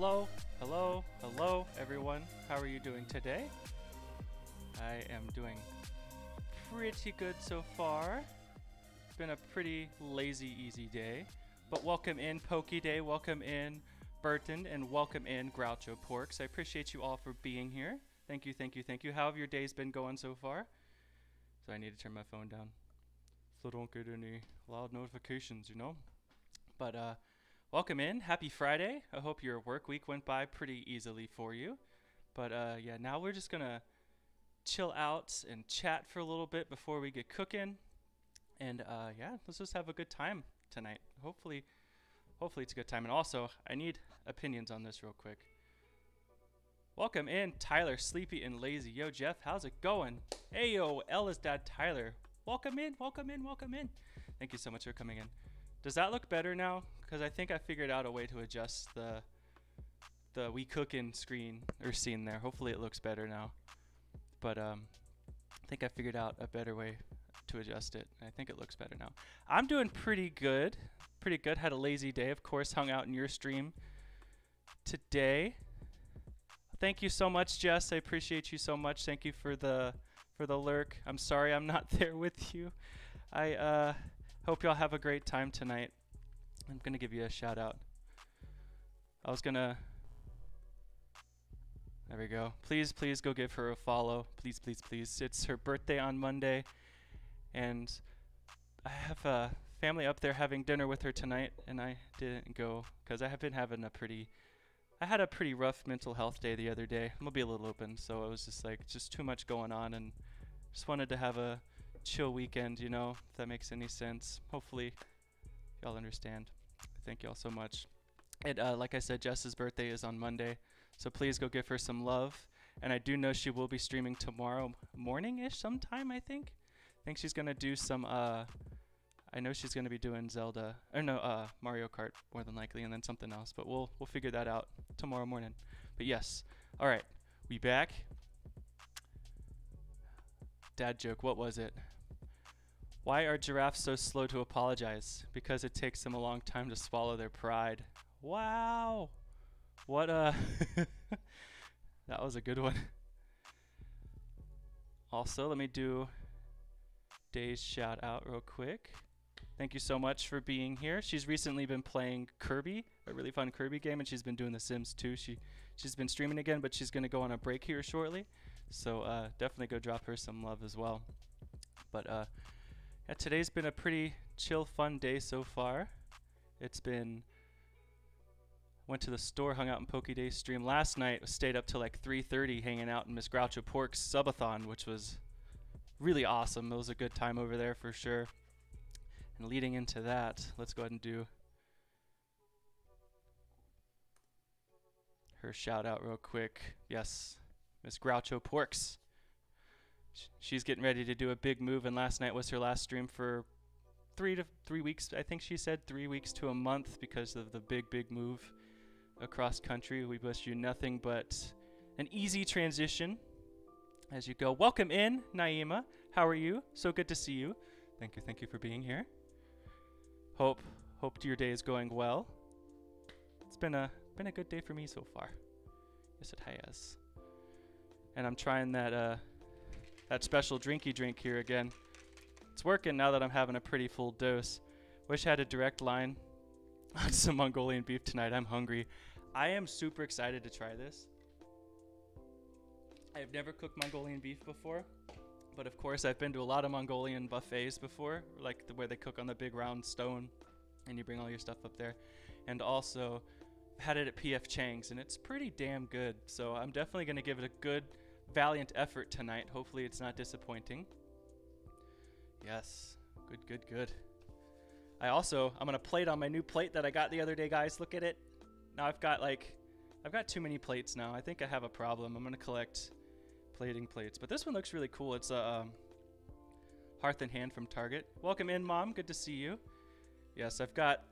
Hello, hello, hello, everyone. How are you doing today? I am doing pretty good so far. It's been a pretty lazy, easy day. But welcome in Pokey Day, welcome in Burton, and welcome in Groucho Porks. I appreciate you all for being here. Thank you, thank you, thank you. How have your days been going so far? So I need to turn my phone down so don't get any loud notifications, you know? But uh, welcome in. Happy Friday. I hope your work week went by pretty easily for you. But uh, yeah, now we're just going to chill out and chat for a little bit before we get cooking. And uh, yeah, let's just have a good time tonight. Hopefully, hopefully it's a good time. And also, I need opinions on this real quick. Welcome in, Tyler, sleepy and lazy. Yo, Jeff, how's it going? Hey, yo, Ella's dad, Tyler. Welcome in, welcome in, welcome in. Thank you so much for coming in. Does that look better now? Because I think I figured out a way to adjust the the we cooking screen or scene there. Hopefully it looks better now. But um, I think I figured out a better way to adjust it. I think it looks better now. I'm doing pretty good. Pretty good. Had a lazy day, of course. Hung out in your stream today. Thank you so much, Jess. I appreciate you so much. Thank you for the for the lurk. I'm sorry I'm not there with you. I uh, hope y'all have a great time tonight. I'm gonna give you a shout out. I was gonna. There we go. Please, please go give her a follow. Please, please, please. It's her birthday on Monday, and I have a family up there having dinner with her tonight, and I didn't go because I have been having a pretty I had a pretty rough mental health day the other day. I'm gonna be a little open, so it was just like just too much going on, and just wanted to have a chill weekend. You know, if that makes any sense. Hopefully, y'all understand. Thank y'all so much. And uh, like I said, Jess's birthday is on Monday, so please go give her some love. And I do know she will be streaming tomorrow morning-ish sometime. I think. I think she's gonna do some uh, I know she's to be doing Zelda, or no, uh, Mario Kart more than likely, and then something else. But we'll we'll figure that out tomorrow morning. But yes, all right, we back. Dad joke. What was it? Why are giraffes so slow to apologize? Because it takes them a long time to swallow their pride. Wow, what a that was a good one. Also, let me do Day's shout out real quick. Thank you so much for being here. She's recently been playing Kirby, a really fun Kirby game, and she's been doing The Sims too. She she's been streaming again, but she's gonna go on a break here shortly. So uh, definitely go drop her some love as well. But uh, today's been a pretty chill, fun day so far. It's been went to the store, hung out in Poke Day stream last night. Stayed up till like 3:30, hanging out in Miss Groucho Pork's subathon, which was really awesome. It was a good time over there for sure. And leading into that, let's go ahead and do her shout out real quick. Yes, Miss Groucho Porks. Sh she's getting ready to do a big move, and last night was her last stream for three to three weeks. I think she said three weeks to a month because of the big, big move across country. We wish you nothing but an easy transition as you go. Welcome in, Naima. How are you? So good to see you. Thank you, thank you for being here. Hope hope your day is going well. It's been a been a good day for me so far. Yes, it has. And I'm trying that uh that special drinky drink here again. It's working now that I'm having a pretty full dose. Wish I had a direct line on some Mongolian beef tonight. I'm hungry. I am super excited to try this. I've never cooked Mongolian beef before. But of course, I've been to a lot of Mongolian buffets before, like the way they cook on the big round stone, and you bring all your stuff up there. And also, had it at PF Chang's, and it's pretty damn good. So I'm definitely gonna give it a good, valiant effort tonight. Hopefully, it's not disappointing. Yes, good, good, good. I also, I'm gonna plate on my new plate that I got the other day, guys. Look at it. Now I've got like, I've got too many plates now. I think I have a problem. I'm gonna collect plating plates. But this one looks really cool. It's a um, Hearth and Hand from Target. Welcome in, Mom. Good to see you. Yes, I've got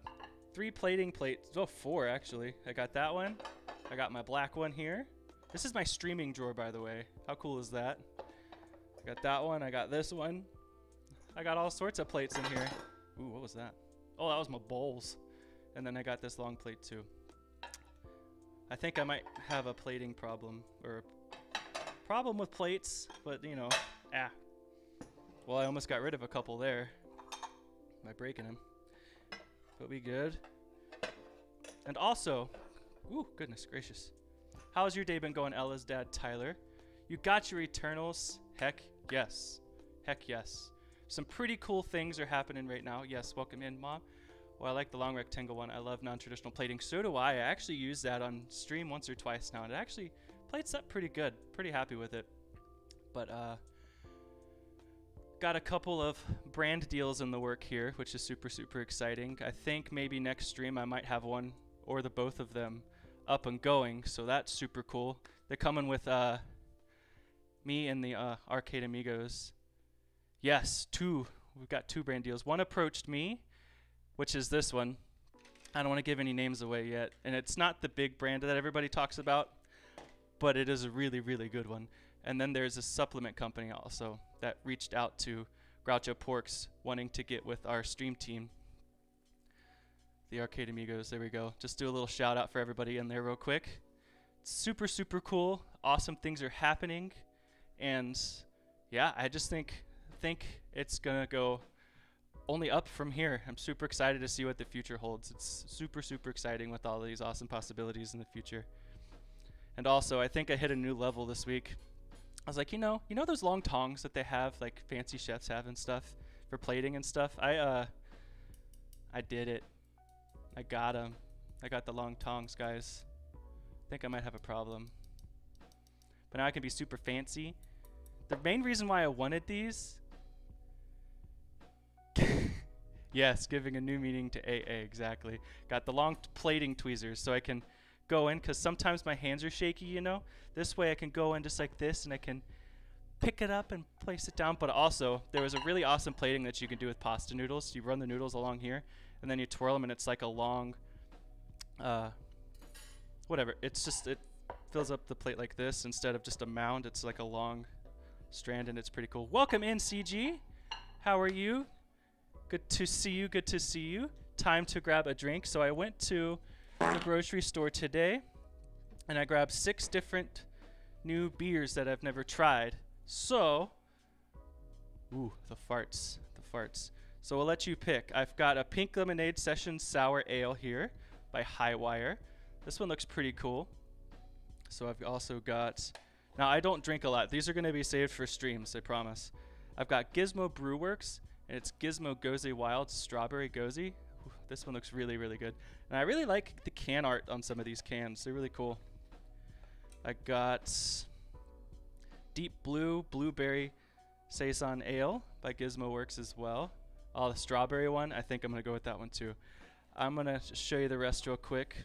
three plating plates. Oh, four, actually. I got that one. I got my black one here. This is my streaming drawer, by the way. How cool is that? I got that one. I got this one. I got all sorts of plates in here. Ooh, what was that? Oh, that was my bowls. And then I got this long plate, too. I think I might have a plating problem or problem with plates, but you know, ah. Well, I almost got rid of a couple there by breaking them. But we good. And also, ooh, goodness gracious. How's your day been going, Ella's dad, Tyler? You got your Eternals? Heck yes. Heck yes. Some pretty cool things are happening right now. Yes, welcome in, Mom. Well, I like the long rectangle one. I love non-traditional plating. So do I. I actually use that on stream once or twice now, and it actually plates up pretty good. Pretty happy with it. But uh, got a couple of brand deals in the work here, which is super super exciting. I think maybe next stream I might have one or the both of them up and going, so that's super cool. They're coming with uh, me and the uh, Arcade Amigos. Yes, two. We've got two brand deals. One approached me which is this one. I don't want to give any names away yet. And it's not the big brand that everybody talks about, but it is a really, really good one. And then there's a supplement company also that reached out to Groucho Porks wanting to get with our stream team. The Arcade Amigos, there we go. Just do a little shout out for everybody in there real quick. super, super cool. Awesome things are happening. And yeah, I just think think it's gonna go only up from here. I'm super excited to see what the future holds. It's super, super exciting with all these awesome possibilities in the future. And also, I think I hit a new level this week. I was like, you know, you know those long tongs that they have, like fancy chefs have and stuff for plating and stuff. I uh, I did it. I got them. I got the long tongs, guys. I think I might have a problem. But now I can be super fancy. The main reason why I wanted these yes, giving a new meaning to AA, exactly. Got the long plating tweezers so I can go in because sometimes my hands are shaky, you know? This way I can go in just like this and I can pick it up and place it down. But also, there was a really awesome plating that you can do with pasta noodles. You run the noodles along here and then you twirl them and it's like a long, uh, whatever. It's just, it fills up the plate like this instead of just a mound. It's like a long strand and it's pretty cool. Welcome in, CG. How are you? Good to see you. Good to see you. Time to grab a drink. So I went to the grocery store today and I grabbed six different new beers that I've never tried. So, ooh, the farts, the farts. So we'll let you pick. I've got a Pink Lemonade Session Sour Ale here by Highwire. This one looks pretty cool. So I've also got, now I don't drink a lot. These are going to be saved for streams, I promise. I've got Gizmo Brewworks and it's Gizmo Gose Wild Strawberry Gose. This one looks really, really good. And I really like the can art on some of these cans. They're really cool. I got Deep Blue Blueberry Saison Ale by Gizmo Works as well. Oh, the strawberry one, I think I'm going to go with that one too. I'm going to show you the rest real quick.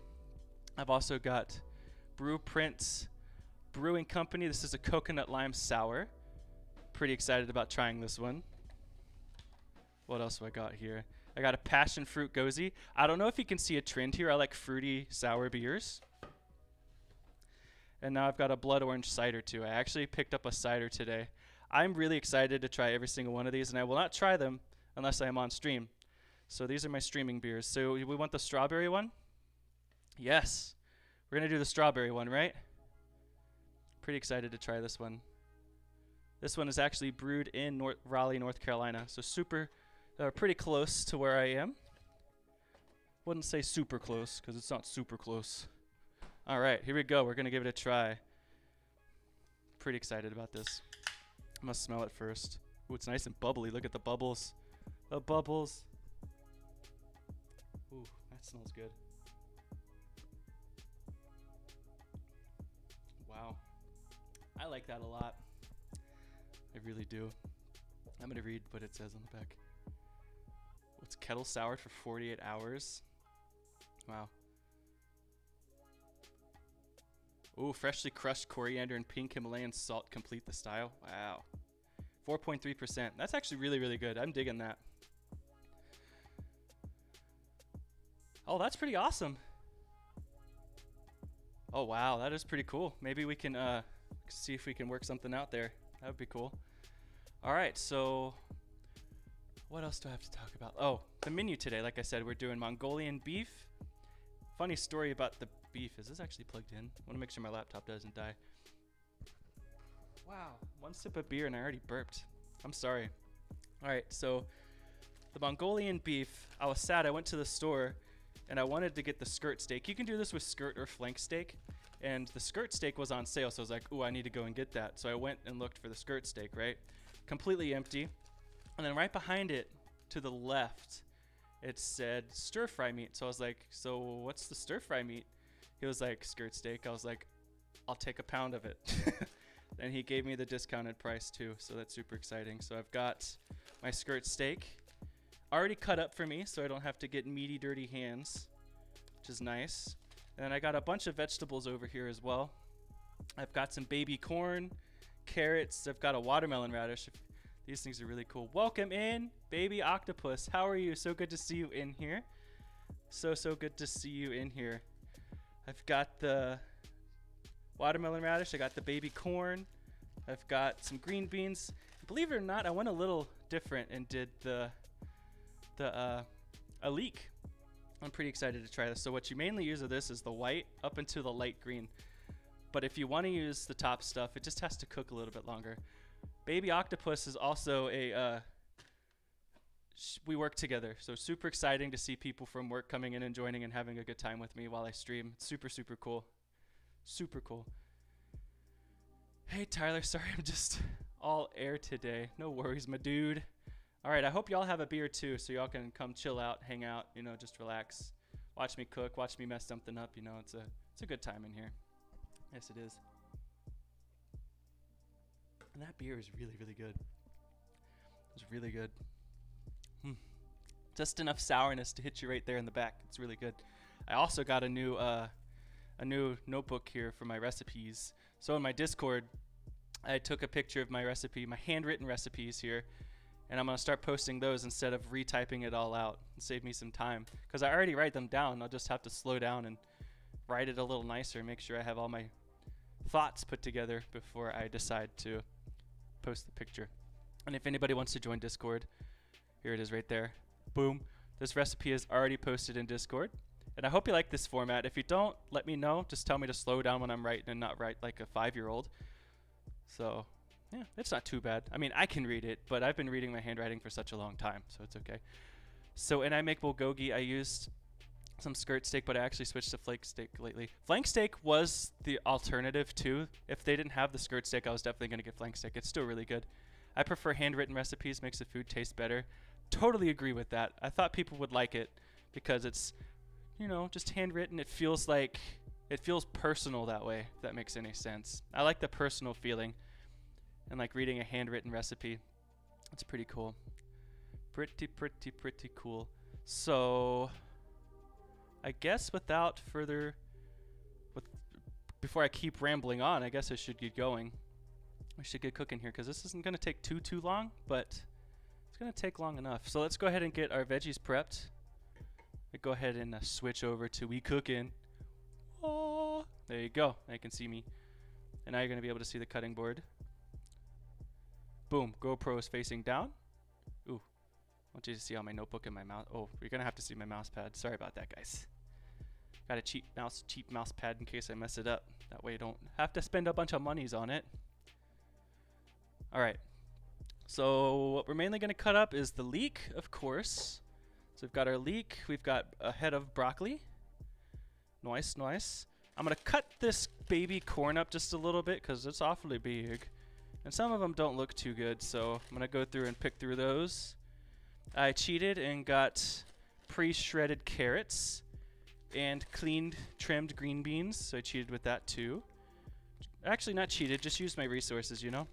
I've also got Brew Prince Brewing Company. This is a coconut lime sour. Pretty excited about trying this one. What else have I got here? I got a passion fruit gose. I don't know if you can see a trend here. I like fruity sour beers. And now I've got a blood orange cider too. I actually picked up a cider today. I'm really excited to try every single one of these, and I will not try them unless I am on stream. So these are my streaming beers. So we want the strawberry one? Yes. We're going to do the strawberry one, right? Pretty excited to try this one. This one is actually brewed in North Raleigh, North Carolina. So super are pretty close to where I am. Wouldn't say super close because it's not super close. All right, here we go. We're going to give it a try. Pretty excited about this. I must smell it first. Ooh, it's nice and bubbly. Look at the bubbles. The bubbles. Ooh, that smells good. Wow. I like that a lot. I really do. I'm going to read what it says on the back. It's kettle soured for 48 hours. Wow. Ooh, freshly crushed coriander and pink Himalayan salt complete the style. Wow. 4.3%. That's actually really, really good. I'm digging that. Oh, that's pretty awesome. Oh, wow. That is pretty cool. Maybe we can uh, see if we can work something out there. That would be cool. All right, so what else do I have to talk about? Oh, the menu today. Like I said, we're doing Mongolian beef. Funny story about the beef. Is this actually plugged in? I want to make sure my laptop doesn't die. Wow, one sip of beer and I already burped. I'm sorry. All right, so the Mongolian beef. I was sad. I went to the store and I wanted to get the skirt steak. You can do this with skirt or flank steak. And the skirt steak was on sale, so I was like, "Ooh, I need to go and get that." So I went and looked for the skirt steak, right? Completely empty. And then right behind it, to the left, it said stir fry meat. So I was like, "So what's the stir fry meat?" He was like, "Skirt steak." I was like, "I'll take a pound of it." and he gave me the discounted price too, so that's super exciting. So I've got my skirt steak already cut up for me, so I don't have to get meaty, dirty hands, which is nice. And I got a bunch of vegetables over here as well. I've got some baby corn, carrots. I've got a watermelon radish. These things are really cool. Welcome in, baby octopus. How are you? So good to see you in here. So, so good to see you in here. I've got the watermelon radish. I got the baby corn. I've got some green beans. Believe it or not, I went a little different and did the the uh, a leek. I'm pretty excited to try this. So what you mainly use of this is the white up into the light green. But if you want to use the top stuff, it just has to cook a little bit longer. Baby Octopus is also a, uh, we work together. So super exciting to see people from work coming in and joining and having a good time with me while I stream. It's super, super cool. Super cool. Hey Tyler, sorry I'm just all air today. No worries, my dude. All right, I hope y'all have a beer too, so y'all can come chill out, hang out, you know, just relax, watch me cook, watch me mess something up. You know, it's a it's a good time in here. Yes, it is. And that beer is really, really good. It's really good. Hmm. Just enough sourness to hit you right there in the back. It's really good. I also got a new uh, a new notebook here for my recipes. So in my Discord, I took a picture of my recipe, my handwritten recipes here, and I'm going to start posting those instead of retyping it all out and save me some time because I already write them down. I'll just have to slow down and write it a little nicer, and make sure I have all my thoughts put together before I decide to post the picture. And if anybody wants to join Discord, here it is right there. Boom. This recipe is already posted in Discord. And I hope you like this format. If you don't, let me know. Just tell me to slow down when I'm writing and not write like a five year old. So yeah, it's not too bad. I mean, I can read it, but I've been reading my handwriting for such a long time, so it's okay. So, and I make bulgogi. I used some skirt steak, but I actually switched to flank steak lately. Flank steak was the alternative too. If they didn't have the skirt steak, I was definitely going to get flank steak. It's still really good. I prefer handwritten recipes, makes the food taste better. Totally agree with that. I thought people would like it because it's, you know, just handwritten. It feels like, it feels personal that way, if that makes any sense. I like the personal feeling and like reading a handwritten recipe. It's pretty cool. Pretty, pretty, pretty cool. So, I guess without further, with before I keep rambling on, I guess I should get going. We should get cooking here because this isn't going to take too too long, but it's going to take long enough. So let's go ahead and get our veggies prepped. I go ahead and uh, switch over to we cooking. Oh, there you go. Now you can see me, and now you're going to be able to see the cutting board. Boom, GoPro is facing down. Ooh, I want you to see all my notebook and my mouse. Oh, you're gonna have to see my mouse pad. Sorry about that, guys. Got a cheap mouse, cheap mouse pad in case I mess it up. That way, I don't have to spend a bunch of monies on it. All right. So what we're mainly gonna cut up is the leek, of course. So we've got our leek. We've got a head of broccoli. Nice, nice. I'm gonna cut this baby corn up just a little bit because it's awfully big. And some of them don't look too good, so I'm going to go through and pick through those. I cheated and got pre-shredded carrots and cleaned, trimmed green beans, so I cheated with that too. Actually, not cheated, just used my resources, you know.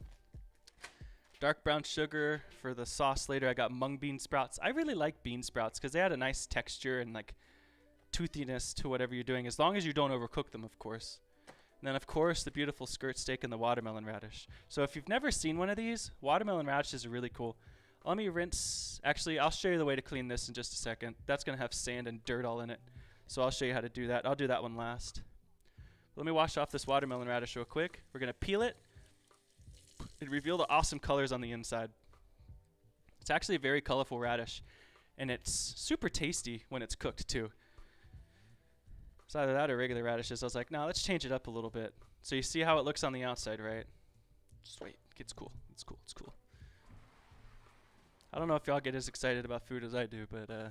Dark brown sugar for the sauce later. I got mung bean sprouts. I really like bean sprouts because they had a nice texture and like toothiness to whatever you're doing, as long as you don't overcook them, of course. And then, of course, the beautiful skirt steak and the watermelon radish. So if you've never seen one of these, watermelon radishes are really cool. Let me rinse. Actually, I'll show you the way to clean this in just a second. That's going to have sand and dirt all in it. So I'll show you how to do that. I'll do that one last. Let me wash off this watermelon radish real quick. We're going to peel it and reveal the awesome colors on the inside. It's actually a very colorful radish, and it's super tasty when it's cooked too. It's either that or regular radishes. I was like, no, let's change it up a little bit. So you see how it looks on the outside, right? Just wait. It's cool. It's cool. It's cool. I don't know if y'all get as excited about food as I do, but uh,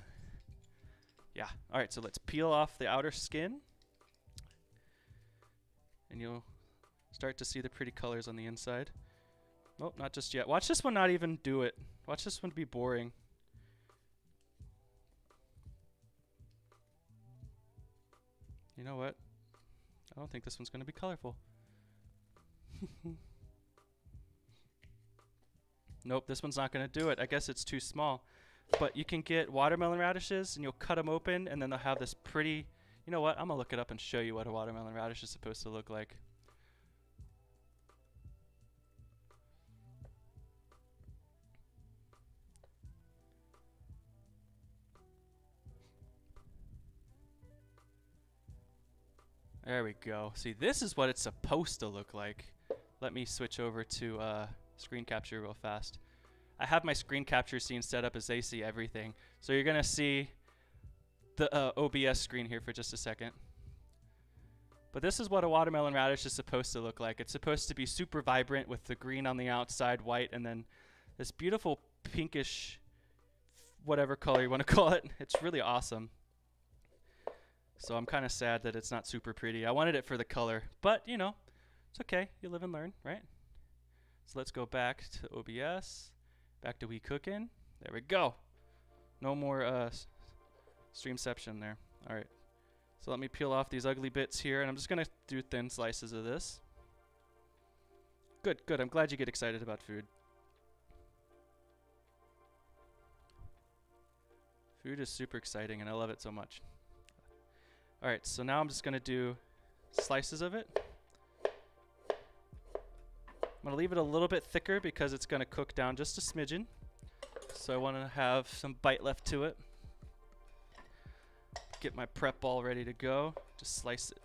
yeah. All right, so let's peel off the outer skin. And you'll start to see the pretty colors on the inside. Nope, not just yet. Watch this one not even do it. Watch this one be boring. You know what? I don't think this one's going to be colorful. nope, this one's not going to do it. I guess it's too small. But you can get watermelon radishes and you'll cut them open and then they'll have this pretty... You know what? I'm going to look it up and show you what a watermelon radish is supposed to look like. There we go. See, this is what it's supposed to look like. Let me switch over to uh, screen capture real fast. I have my screen capture scene set up as they see everything. So you're going to see the uh, OBS screen here for just a second. But this is what a watermelon radish is supposed to look like. It's supposed to be super vibrant with the green on the outside, white, and then this beautiful pinkish, whatever color you want to call it. It's really awesome. So I'm kind of sad that it's not super pretty. I wanted it for the color, but you know, it's okay. You live and learn, right? So let's go back to OBS, back to We Cookin'. There we go. No more uh, streamception there. All right. So let me peel off these ugly bits here, and I'm just gonna do thin slices of this. Good, good. I'm glad you get excited about food. Food is super exciting, and I love it so much. Alright, so now I'm just to do slices of it. I'm to leave it a little bit thicker because it's to cook down just a smidgen. So I want to have some bite left to it. Get my prep all ready to go. Just slice it.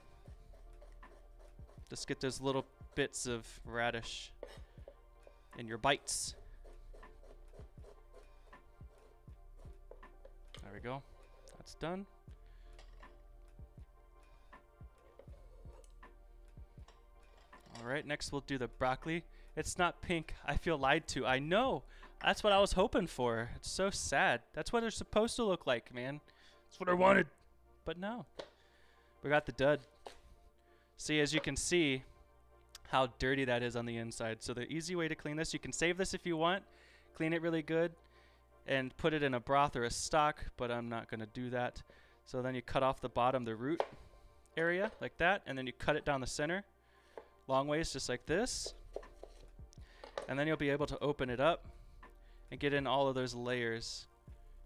Just get those little bits of radish in your bites. There we go. That's done. All right, next we'll do the broccoli. It's not pink. I feel lied to. I know. That's what I was hoping for. It's so sad. That's what they're supposed to look like, man. That's what I wanted. But no. We got the dud. See, as you can see, how dirty that is on the inside. So the easy way to clean this, you can save this if you want, clean it really good, and put it in a broth or a stock, but I'm not going to do that. So then you cut off the bottom, the root area, like that, and then you cut it down the center long ways just like this. And then you'll be able to open it up and get in all of those layers.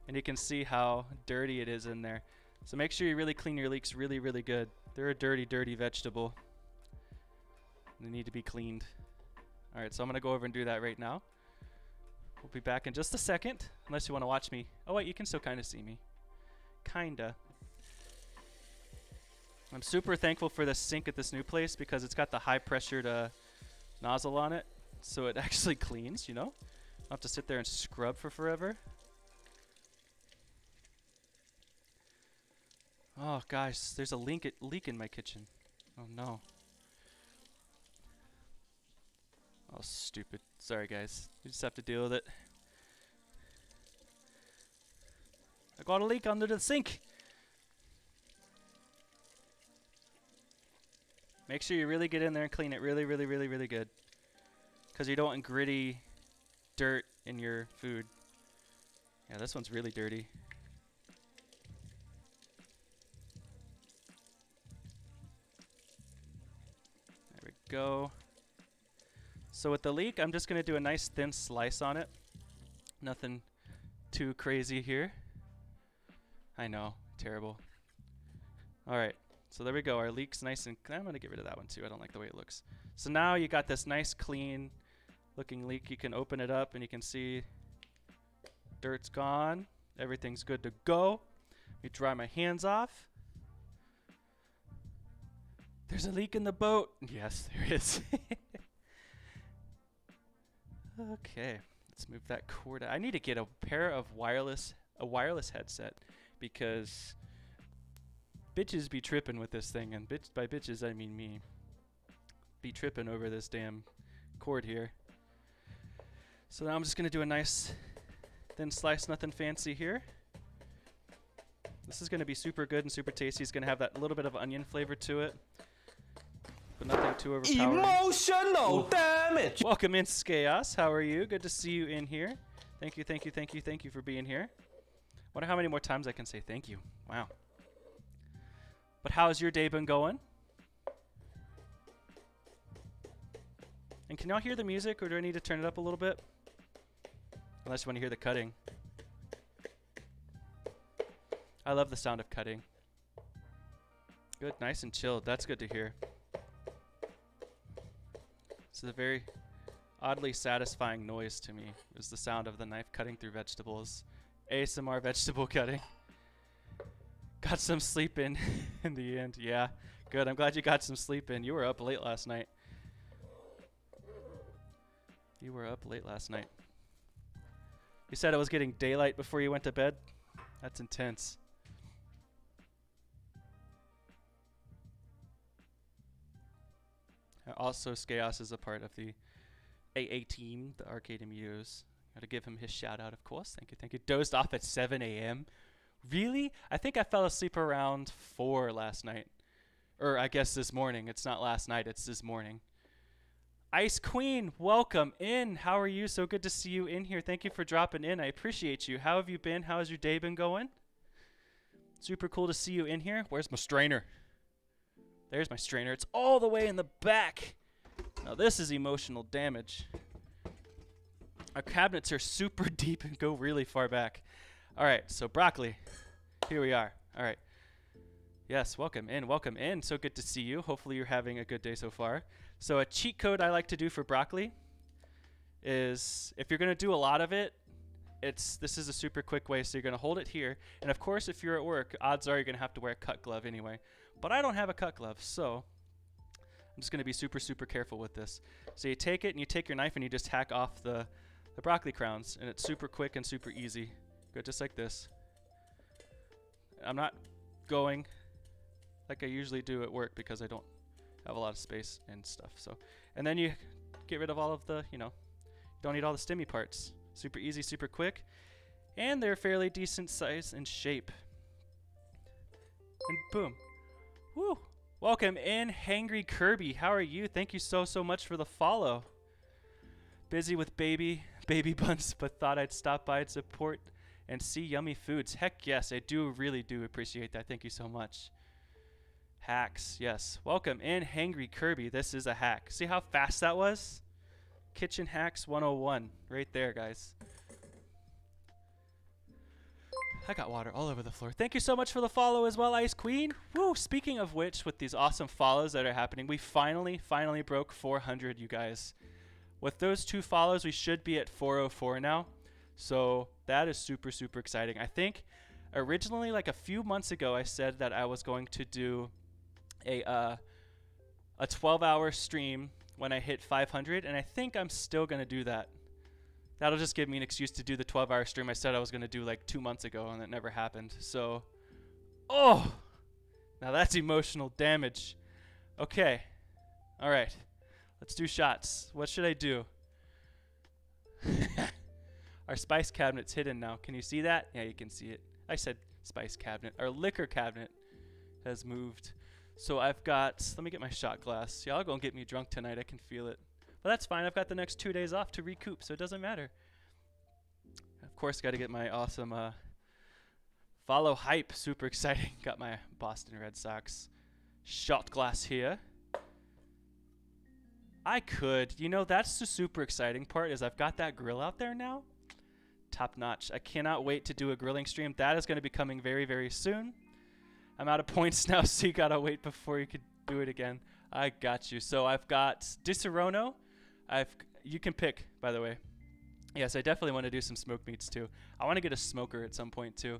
And you can see how dirty it is in there. So make sure you really clean your leeks really, really good. They're a dirty, dirty vegetable. They need to be cleaned. All right, so I'm going to go over and do that right now. We'll be back in just a second, unless you want to watch me. Oh, wait, you can still kind of see me. Kinda. I'm super thankful for the sink at this new place because it's got the high pressured uh, nozzle on it. So it actually cleans, you know? I have to sit there and scrub for forever. Oh, guys, there's a leak, leak in my kitchen. Oh, no. Oh, stupid. Sorry, guys. You just have to deal with it. I got a leak under the sink. Make sure you really get in there and clean it really, really, really, really good. Because you don't want gritty dirt in your food. Yeah, this one's really dirty. There we go. So with the leek, I'm just going to do a nice thin slice on it. Nothing too crazy here. I know, terrible. All right. So there we go. Our leak's nice and I'm going to get rid of that one too. I don't like the way it looks. So now you got this nice clean looking leak. You can open it up and you can see dirt's gone. Everything's good to go. Let me dry my hands off. There's a leak in the boat. Yes, there is. okay, let's move that cord. I need to get a pair of wireless, a wireless headset because bitches be tripping with this thing, and bitch by bitches I mean me. Be tripping over this damn cord here. So now I'm just gonna do a nice thin slice, nothing fancy here. This is gonna be super good and super tasty. It's gonna have that little bit of onion flavor to it, but nothing too overpowering. Emotional Ooh. damage. Welcome in, Chaos. How are you? Good to see you in here. Thank you, thank you, thank you, thank you for being here. Wonder how many more times I can say thank you. Wow. But how's your day been going? And can y'all hear the music, or do I need to turn it up a little bit? Unless you want to hear the cutting. I love the sound of cutting. Good, nice and chilled. That's good to hear. It's a very oddly satisfying noise to me. Is the sound of the knife cutting through vegetables. ASMR vegetable cutting. Got some sleep in in the end. Yeah, good. I'm glad you got some sleep in. You were up late last night. You were up late last night. You said it was getting daylight before you went to bed? That's intense. Also, Skaos is a part of the AA team, the Arcade Amigos. Got to give him his shout out, of course. Thank you, thank you. Dozed off at 7 a.m. Really? I think I fell asleep around 4 last night. Or I guess this morning. It's not last night, it's this morning. Ice Queen, welcome in. How are you? So good to see you in here. Thank you for dropping in. I appreciate you. How have you been? How has your day been going? Super cool to see you in here. Where's my strainer? There's my strainer. It's all the way in the back. Now this is emotional damage. Our cabinets are super deep and go really far back. All right, so broccoli. Here we are. All right. Yes, welcome in, welcome in. So good to see you. Hopefully you're having a good day so far. So a cheat code I like to do for broccoli is if you're going to do a lot of it, it's this is a super quick way. So you're going to hold it here, and of course, if you're at work, odds are you're going to have to wear a cut glove anyway. But I don't have a cut glove, so I'm just going to be super super careful with this. So you take it and you take your knife and you just hack off the the broccoli crowns, and it's super quick and super easy. Go just like this. I'm not going like I usually do at work because I don't have a lot of space and stuff. So, and then you get rid of all of the, you know, you don't need all the stimmy parts. Super easy, super quick, and they're fairly decent size and shape. And boom. Woo! Welcome in, Hangry Kirby. How are you? Thank you so, so much for the follow. Busy with baby, baby buns, but thought I'd stop by and support and see yummy foods. Heck yes, I do really do appreciate that. Thank you so much. Hacks, yes. Welcome in, Hangry Kirby. This is a hack. See how fast that was? Kitchen Hacks 101. Right there, guys. I got water all over the floor. Thank you so much for the follow as well, Ice Queen. Woo! Speaking of which, with these awesome follows that are happening, we finally, finally broke 400, you guys. With those two follows, we should be at 404 now. So that is super, super exciting. I think originally, like a few months ago, I said that I was going to do a uh, a 12-hour stream when I hit 500, and I think I'm still gonna do that. That'll just give me an excuse to do the 12-hour stream I said I was gonna do like two months ago, and it never happened. So, oh, now that's emotional damage. Okay, all right, let's do shots. What should I do? Our spice cabinet's hidden now. Can you see that? Yeah, you can see it. I said spice cabinet. Our liquor cabinet has moved. So I've got, let me get my shot glass. Y'all gonna get me drunk tonight. I can feel it. But that's fine. I've got the next two days off to recoup, so it doesn't matter. Of course, got to get my awesome uh, follow hype. Super exciting. got my Boston Red Sox shot glass here. I could, you know, that's the super exciting part is I've got that grill out there now. Top notch. I cannot wait to do a grilling stream. That is going to be coming very, very soon. I'm out of points now, so you gotta wait before you could do it again. I got you. So I've got Disaronno. I've you can pick, by the way. Yes, I definitely want to do some smoked meats too. I want to get a smoker at some point too.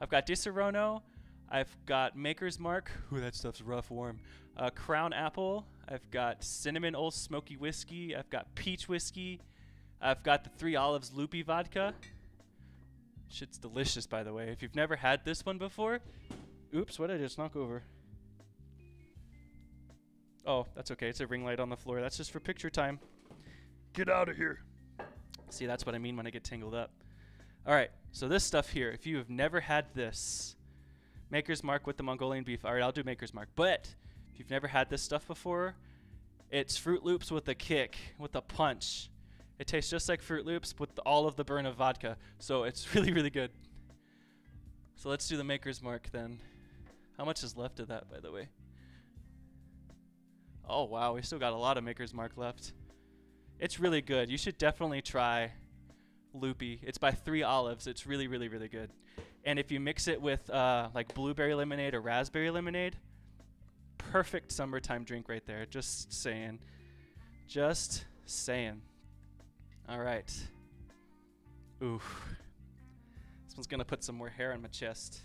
I've got Disaronno. I've got Maker's Mark. Ooh, that stuff's rough, warm. Uh, Crown Apple. I've got Cinnamon Old Smoky Whiskey. I've got Peach Whiskey. I've got the Three Olives Loopy Vodka. Shit's delicious, by the way. If you've never had this one before, Oops, what did I just knock over? Oh, that's okay. It's a ring light on the floor. That's just for picture time. Get out of here. See, that's what I mean when I get tangled up. All right, so this stuff here, if you have never had this, Maker's Mark with the Mongolian beef. All right, I'll do Maker's Mark. But if you've never had this stuff before, it's Froot Loops with a kick, with a punch. It tastes just like Froot Loops with all of the burn of vodka. So it's really, really good. So let's do the Maker's Mark then. How much is left of that, by the way? Oh, wow. We still got a lot of Maker's Mark left. It's really good. You should definitely try Loopy. It's by Three Olives. It's really, really, really good. And if you mix it with uh, like blueberry lemonade or raspberry lemonade, perfect summertime drink right there. Just saying. Just saying. All right. Oof. This one's to put some more hair on my chest.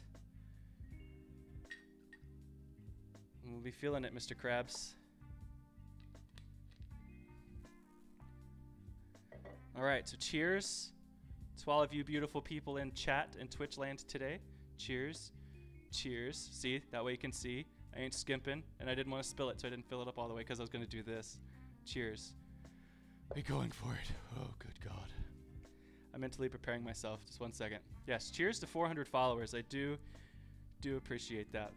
We'll be feeling it, Mr. Krabs. All right, so cheers to all of you beautiful people in chat and Twitch land today. Cheers. Cheers. See, that way you can see. I ain't skimping, and I didn't want to spill it, so I didn't fill it up all the way because I was going to do this. Cheers. We going for it. Oh, good God. I'm mentally preparing myself. Just one second. Yes, cheers to 400 followers. I do, do appreciate that.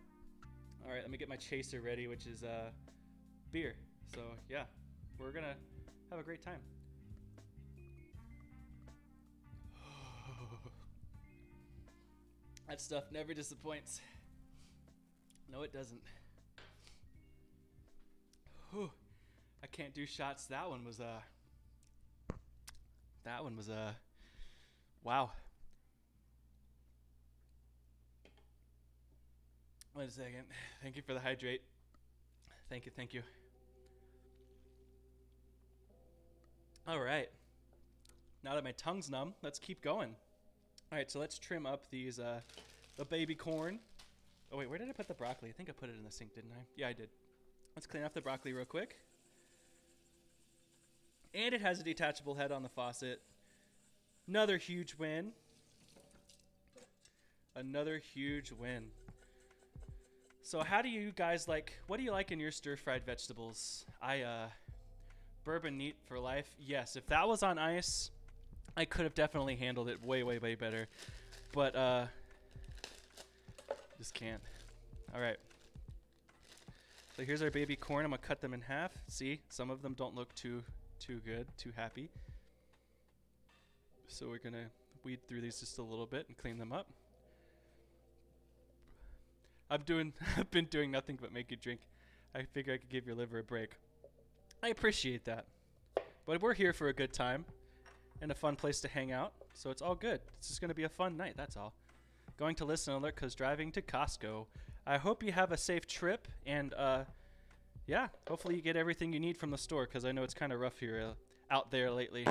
All right, let me get my chaser ready, which is uh, beer. So yeah, we're gonna have a great time. that stuff never disappoints. No, it doesn't. Whew. I can't do shots. That one was uh that one was uh wow. Wait a second. Thank you for the hydrate. Thank you, thank you. All right. Now that my tongue's numb, let's keep going. All right, so let's trim up these uh the baby corn. Oh wait, where did I put the broccoli? I think I put it in the sink, didn't I? Yeah, I did. Let's clean off the broccoli real quick. And it has a detachable head on the faucet. Another huge win. Another huge win. So how do you guys like what do you like in your stir-fried vegetables? I uh bourbon neat for life. Yes, if that was on ice, I could have definitely handled it way way way better. But uh just can't. All right. So here's our baby corn. I'm gonna cut them in half. See, some of them don't look too too good, too happy. So we're gonna weed through these just a little bit and clean them up. I'm doing I've been doing nothing but make you drink. I figure I could give your liver a break. I appreciate that. But we're here for a good time and a fun place to hang out, so it's all good. It's just gonna be a fun night, that's all. Going to listen alert because driving to Costco. I hope you have a safe trip and uh yeah, hopefully you get everything you need from the store because I know it's kind of rough here uh, out there lately.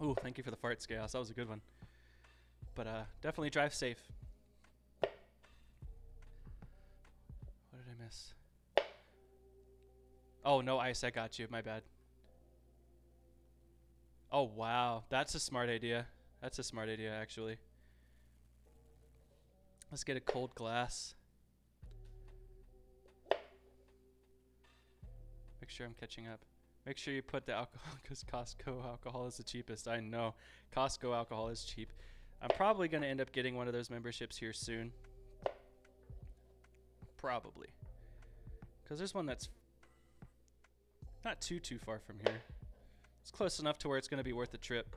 Ooh, thank you for the fart scales. That was a good one. But uh, definitely drive safe. What did I miss? Oh, no ice. I got you. My bad. Oh, wow. That's a smart idea. That's a smart idea, actually. Let's get a cold glass. Sure I'm catching up. Make sure you put the alcohol because Costco alcohol is the cheapest. I know. Costco alcohol is cheap. I'm probably going to end up getting one of those memberships here soon. Probably. Because there's one that's not too, too far from here. It's close enough to where it's going to be worth the trip.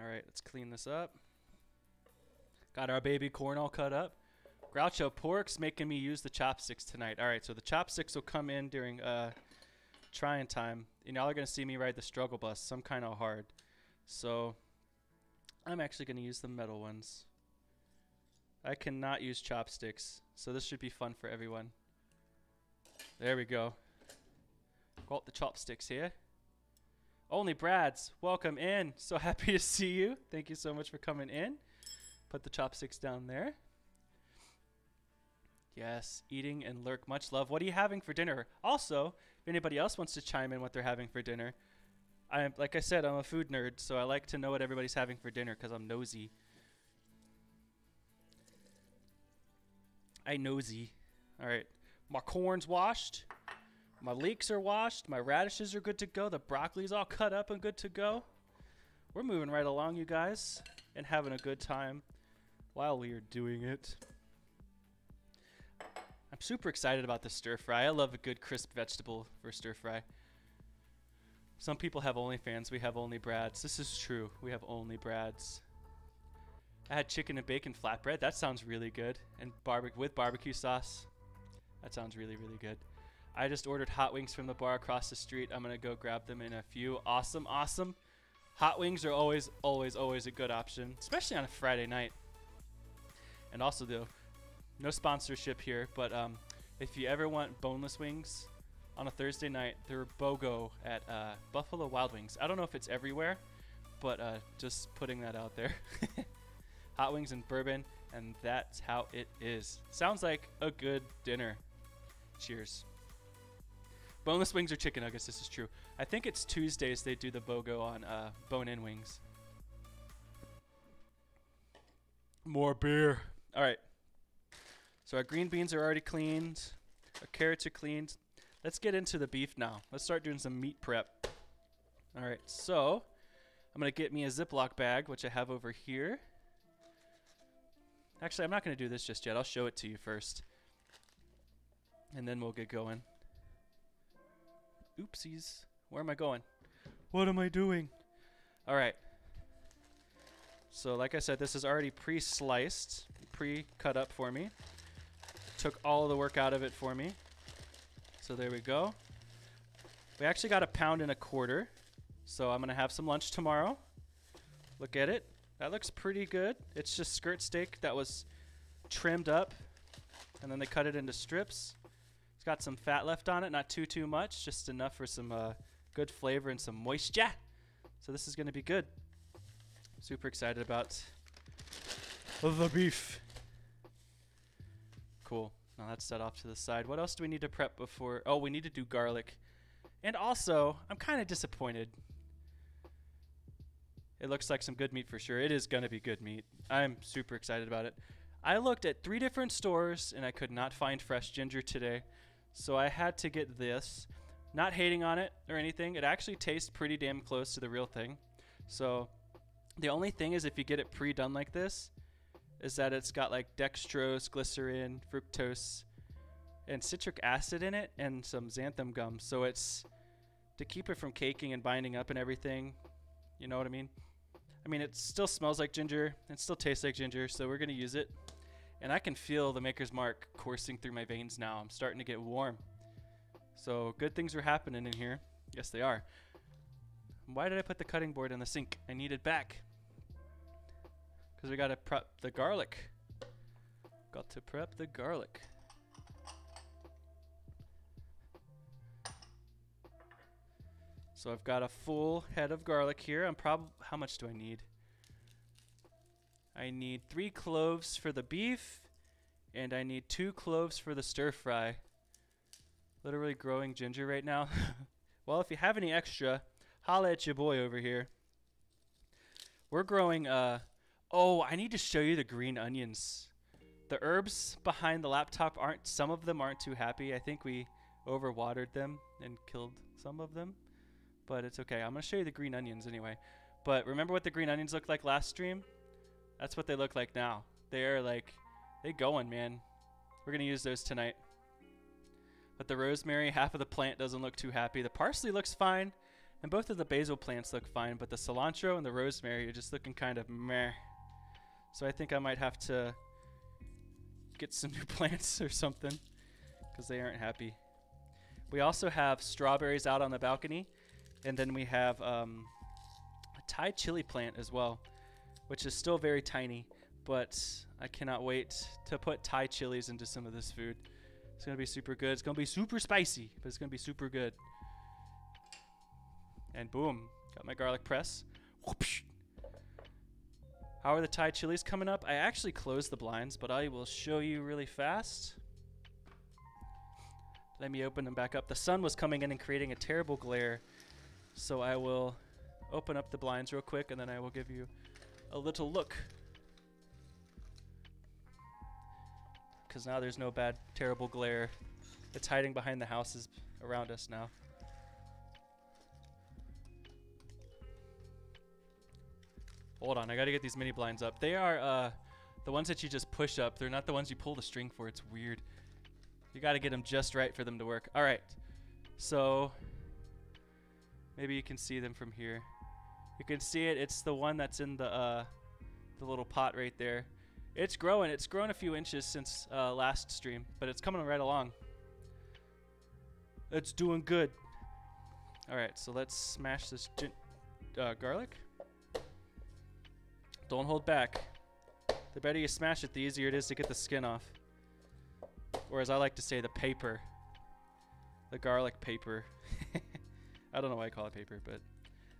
All right, let's clean this up. Got our baby corn all cut up. Groucho Pork's making me use the chopsticks tonight. All right, so the chopsticks will come in during uh, trying time. And y'all are going to see me ride the struggle bus. Some kind of hard. So I'm actually going to use the metal ones. I cannot use chopsticks. So this should be fun for everyone. There we go. Got the chopsticks here. Only Brad's, welcome in. So happy to see you. Thank you so much for coming in. Put the chopsticks down there. Yes, eating and lurk. Much love. What are you having for dinner? Also, if anybody else wants to chime in what they're having for dinner, I am like I said, I'm a food nerd, so I like to know what everybody's having for dinner because I'm nosy. I nosy. All right, my corn's washed. My leeks are washed. My radishes are good to go. The broccoli's all cut up and good to go. We're moving right along, you guys, and having a good time while we are doing it. I'm super excited about the stir fry. I love a good crisp vegetable for stir fry. Some people have OnlyFans. We have only Brads. This is true. We have only Brads. I had chicken and bacon flatbread. That sounds really good. And barbe- with barbecue sauce. That sounds really, really good. I just ordered hot wings from the bar across the street. I'm going to go grab them in a few. Awesome, awesome. Hot wings are always, always, always a good option, especially on a Friday night. And also, though, no sponsorship here, but um, if you ever want boneless wings on a Thursday night, they're BOGO at uh, Buffalo Wild Wings. I don't know if it's everywhere, but uh, just putting that out there. Hot wings and bourbon, and that's how it is. Sounds like a good dinner. Cheers. Boneless wings or chicken nuggets, this is true. I think it's Tuesdays they do the BOGO on uh, bone-in wings. More beer. All right. So our green beans are already cleaned. Our carrots are cleaned. Let's get into the beef now. Let's start doing some meat prep. All right, so I'm going to get me a Ziploc bag, which I have over here. Actually, I'm not going to do this just yet. I'll show it to you first. And then we'll get going. Oopsies. Where am I going? What am I doing? All right. So like I said, this is already pre-sliced, pre-cut up for me. Took all the work out of it for me. So there we go. We actually got a pound and a quarter. So I'm going to have some lunch tomorrow. Look at it. That looks pretty good. It's just skirt steak that was trimmed up. And then they cut it into strips. It's got some fat left on it. Not too, too much. Just enough for some uh, good flavor and some moisture. So this is going to be good. Super excited about the beef. Cool. Now that's set off to the side. What else do we need to prep before? Oh, we need to do garlic. And also, I'm kind of disappointed. It looks like some good meat for sure. It is going to be good meat. I'm super excited about it. I looked at three different stores and I could not find fresh ginger today. So I had to get this. Not hating on it or anything. It actually tastes pretty damn close to the real thing. So the only thing is if you get it pre-done like this, is that it's got like dextrose, glycerin, fructose, and citric acid in it, and some xanthan gum. So it's to keep it from caking and binding up and everything. You know what I mean? I mean, it still smells like ginger. It still tastes like ginger, so we're to use it. And I can feel the Maker's Mark coursing through my veins now. I'm starting to get warm. So good things are happening in here. Yes, they are. Why did I put the cutting board in the sink? I need it back. Because we got to prep the garlic. Got to prep the garlic. So I've got a full head of garlic here. I'm probably, how much do I need? I need three cloves for the beef, and I need two cloves for the stir fry. Literally growing ginger right now. well, if you have any extra, holla at your boy over here. We're growing uh, Oh, I need to show you the green onions. The herbs behind the laptop aren't, some of them aren't too happy. I think we overwatered them and killed some of them. But it's okay. I'm going to show you the green onions anyway. But remember what the green onions looked like last stream? That's what they look like now. They're like, they going, man. We're going to use those tonight. But the rosemary, half of the plant doesn't look too happy. The parsley looks fine. And both of the basil plants look fine. But the cilantro and the rosemary are just looking kind of meh. So I think I might have to get some new plants or something because they aren't happy. We also have strawberries out on the balcony, and then we have um, a Thai chili plant as well, which is still very tiny, but I cannot wait to put Thai chilies into some of this food. It's gonna be super good. It's gonna be super spicy, but it's gonna be super good. And boom, got my garlic press. Whoopsh. How are the Thai chilies coming up? I actually closed the blinds, but I will show you really fast. Let me open them back up. The sun was coming in and creating a terrible glare, so I will open up the blinds real quick and then I will give you a little look. because now there's no bad, terrible glare. It's hiding behind the houses around us now. Hold on, I gotta get these mini blinds up. They are uh, the ones that you just push up. They're not the ones you pull the string for. It's weird. You gotta get them just right for them to work. All right, so maybe you can see them from here. You can see it. It's the one that's in the uh, the little pot right there. It's growing. It's grown a few inches since uh, last stream, but it's coming right along. It's doing good. All right, so let's smash this uh, garlic. Don't hold back. The better you smash it, the easier it is to get the skin off. Or as I like to say, the paper. The garlic paper. I don't know why I call it paper, but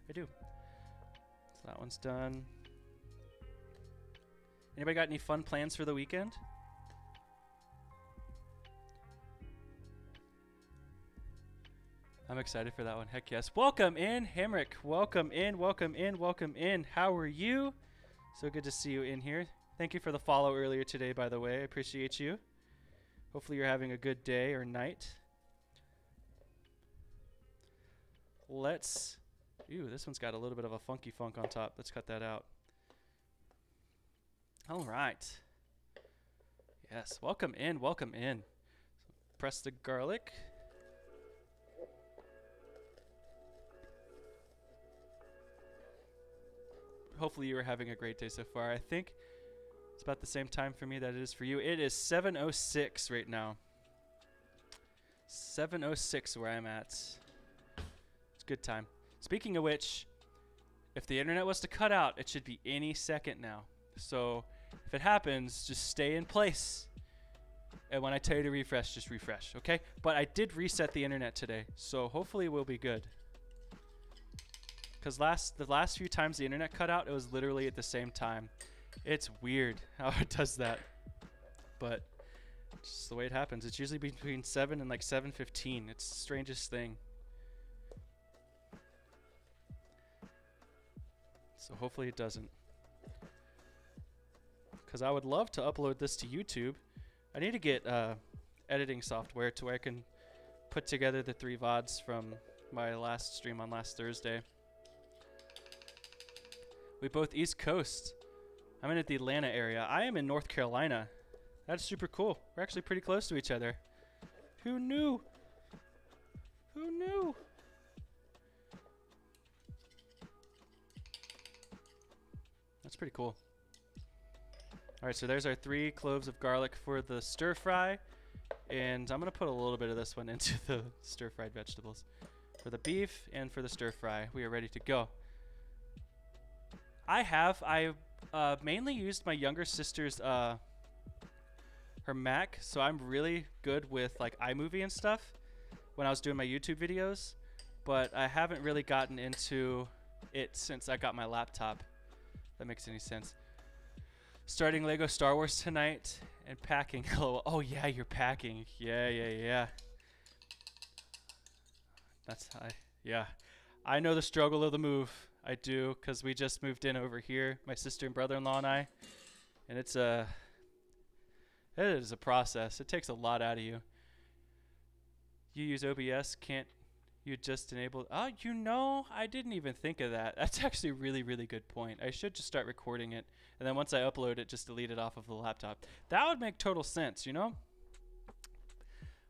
I do. So that one's done. Anybody got any fun plans for the weekend? I'm excited for that one. Heck yes. Welcome in, Hamrick. Welcome in, welcome in, welcome in. How are you? So good to see you in here. Thank you for the follow earlier today, by the way. I appreciate you. Hopefully, you're having a good day or night. Let's. Ooh, this one's got a little bit of a funky funk on top. Let's cut that out. All right. Yes, welcome in, welcome in. So press the garlic. Hopefully you are having a great day so far. I think it's about the same time for me that it is for you. It is 7:06 right now. 7:06 where I'm at. It's good time. Speaking of which, if the internet was to cut out, it should be any second now. So if it happens, just stay in place. And when I tell you to refresh, just refresh, okay? But I did reset the internet today, so hopefully we'll be good. Because last the last few times the internet cut out, it was literally at the same time. It's weird how it does that. But just the way it happens. It's usually between 7 and like 7.15. It's the strangest thing. So hopefully it doesn't because I would love to upload this to YouTube. I need to get uh, editing software to where I can put together the three VODs from my last stream on last Thursday. We both East Coast. I'm in the Atlanta area. I am in North Carolina. That's super cool. We're actually pretty close to each other. Who knew? Who knew? That's pretty cool. All right, so there's our three cloves of garlic for the stir fry. And I'm going to put a little bit of this one into the stir fried vegetables. For the beef and for the stir fry, we are ready to go. I have, I uh, mainly used my younger sister's, uh, her Mac. So I'm really good with like iMovie and stuff when I was doing my YouTube videos. But I haven't really gotten into it since I got my laptop. That makes any sense starting Lego Star Wars tonight and packing. Oh, oh yeah, you're packing. Yeah, yeah, yeah. That's I yeah. I know the struggle of the move. I do cuz we just moved in over here, my sister and brother-in-law and I. And it's a it is a process. It takes a lot out of you. You use OBS, can't you just enable Oh, you know, I didn't even think of that. That's actually a really really good point. I should just start recording it and then once I upload it, just delete it off of the laptop. That would make total sense, you know?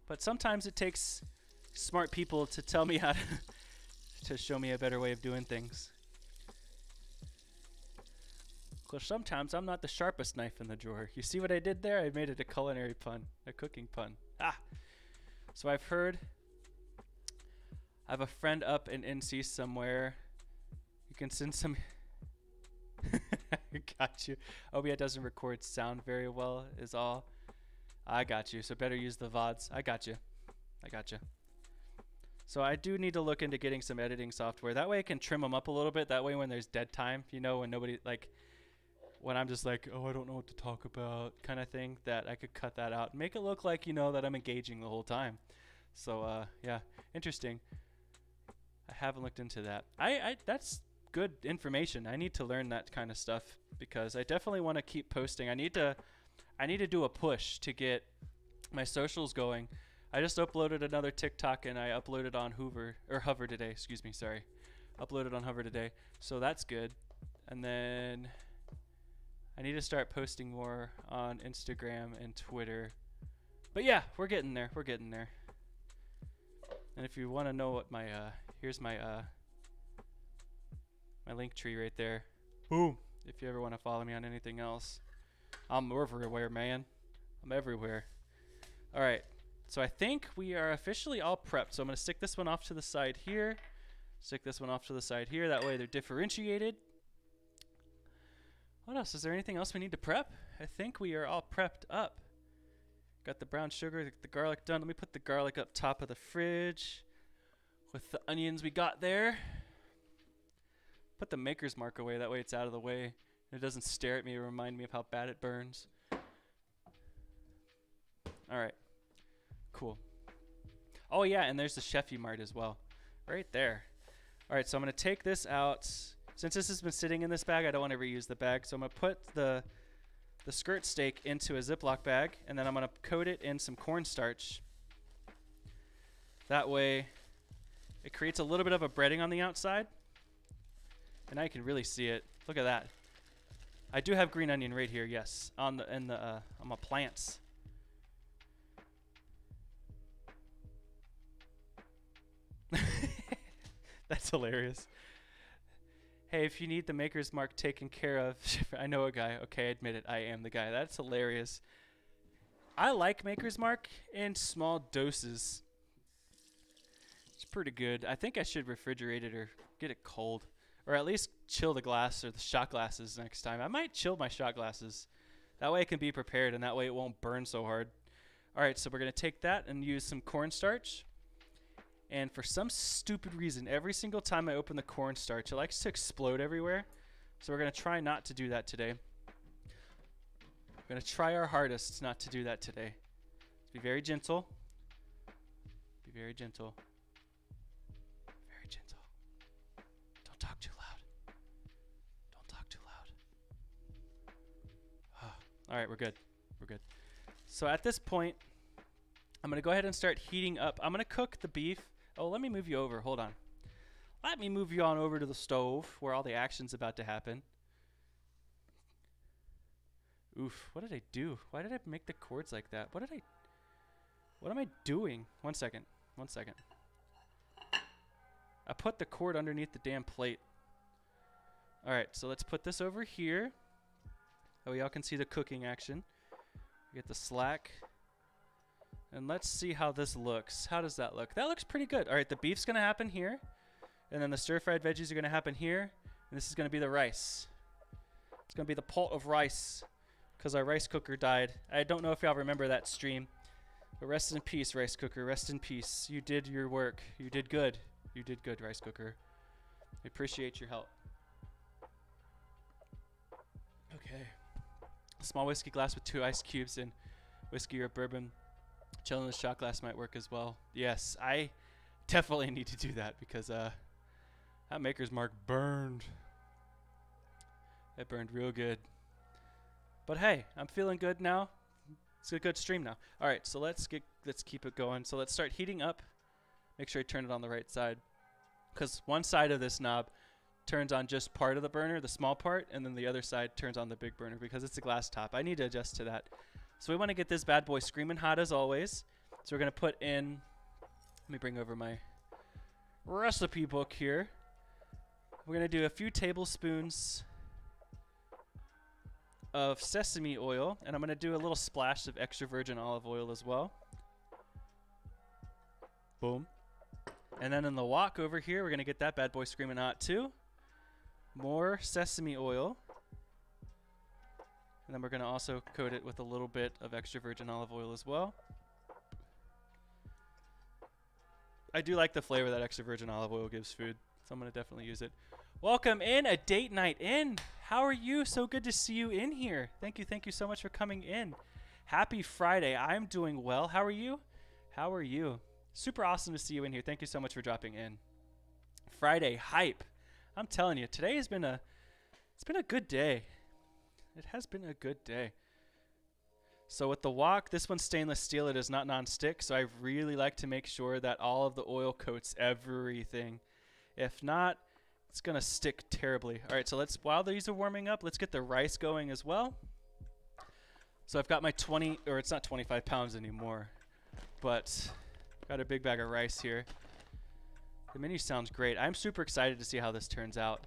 But sometimes it takes smart people to tell me how to, to show me a better way of doing things. Sometimes I'm not the sharpest knife in the drawer. You see what I did there? I made it a culinary pun, a cooking pun. Ah! So I've heard. I have a friend up in NC somewhere. You can send some got you. OBS doesn't record sound very well, is all. I got you. So better use the VODs. I got you. I got you. So I do need to look into getting some editing software. That way I can trim them up a little bit. That way when there's dead time, you know, when nobody, like, when I'm just like, oh, I don't know what to talk about kind of thing, that I could cut that out. Make it look like, you know, that I'm engaging the whole time. So, uh, yeah, interesting. I haven't looked into that. I, I that's good information. I need to learn that kind of stuff because I definitely want to keep posting. I need to I need to do a push to get my socials going. I just uploaded another TikTok and I uploaded on Hoover or Hover today. Excuse me, sorry. Uploaded on Hover today, so that's good. And then I need to start posting more on Instagram and Twitter. But yeah, we're getting there. We're getting there. And if you want to know what my uh, here's my uh, my link tree right there. Boom. If you ever want to follow me on anything else, I'm everywhere, man. I'm everywhere. All right. So I think we are officially all prepped. So I'm going to stick this one off to the side here. Stick this one off to the side here. That way they're differentiated. What else? Is there anything else we need to prep? I think we are all prepped up. Got the brown sugar, the garlic done. Let me put the garlic up top of the fridge with the onions we got there. Put the maker's mark away. That way it's out of the way. It doesn't stare at me or remind me of how bad it burns. All right. Cool. Oh, yeah, and there's the Chefy Mart as well. Right there. All right, so I'm going to take this out. Since this has been sitting in this bag, I don't want to reuse the bag. So I'm going to put the, the skirt steak into a Ziploc bag, and then I'm going to coat it in some cornstarch. That way, it creates a little bit of a breading on the outside. And now you can really see it. Look at that. I do have green onion right here, yes, on the in the uh, on my plants. That's hilarious. Hey, if you need the maker's mark taken care of, I know a guy. Okay, admit it. I am the guy. That's hilarious. I like maker's mark in small doses. It's pretty good. I think I should refrigerate it or get it cold. Or at least chill the glass or the shot glasses next time. I might chill my shot glasses. That way it can be prepared and that way it won't burn so hard. All right, so we're going to take that and use some cornstarch. And for some stupid reason, every single time I open the cornstarch, it likes to explode everywhere. So we're going to try not to do that today. We're going to try our hardest not to do that today. Be very gentle. Be very gentle. Very gentle. Don't talk too loud. Don't talk too loud. All right, we're good. We're good. So at this point, I'm going to go ahead and start heating up. I'm going to cook the beef Oh, let me move you over. Hold on. Let me move you on over to the stove where all the action's about to happen. Oof, what did I do? Why did I make the cords like that? What did I... What am I doing? One second. One second. I put the cord underneath the damn plate. Alright, so let's put this over here. Oh, y'all can see the cooking action. Get the slack. And let's see how this looks. How does that look? That looks pretty good. All right, the beef's to happen here. And then the stir-fried veggies are to happen here. And this is to be the rice. It's to be the pot of rice because our rice cooker died. I don't know if y'all remember that stream. But rest in peace, rice cooker. Rest in peace. You did your work. You did good. You did good, rice cooker. We appreciate your help. Okay. A small whiskey glass with two ice cubes and whiskey or bourbon. Chilling the shot glass might work as well. Yes, I definitely need to do that because uh, that Maker's Mark burned. It burned real good. But hey, I'm feeling good now. It's a good stream now. All right, so let's get let's keep it going. So let's start heating up. Make sure I turn it on the right side, because one side of this knob turns on just part of the burner, the small part, and then the other side turns on the big burner because it's a glass top. I need to adjust to that. So we want to get this bad boy screaming hot as always. So we're going to put in, let me bring over my recipe book here. We're going to do a few tablespoons of sesame oil, and I'm going to do a little splash of extra virgin olive oil as well. Boom. And then in the wok over here, we're going to get that bad boy screaming hot too. More sesame oil. And then we're going to also coat it with a little bit of extra virgin olive oil as well. I do like the flavor that extra virgin olive oil gives food, so I'm going to definitely use it. Welcome in, a date night in. How are you? So good to see you in here. Thank you, thank you so much for coming in. Happy Friday. I'm doing well. How are you? How are you? Super awesome to see you in here. Thank you so much for dropping in. Friday hype. I'm telling you, today has been a it's been a good day. It has been a good day. So with the wok, this one's stainless steel. It is not non-stick, so I really like to make sure that all of the oil coats everything. If not, it's gonna stick terribly. All right, so let's while these are warming up, let's get the rice going as well. So I've got my 20, or it's not 25 pounds anymore, but got a big bag of rice here. The menu sounds great. I'm super excited to see how this turns out.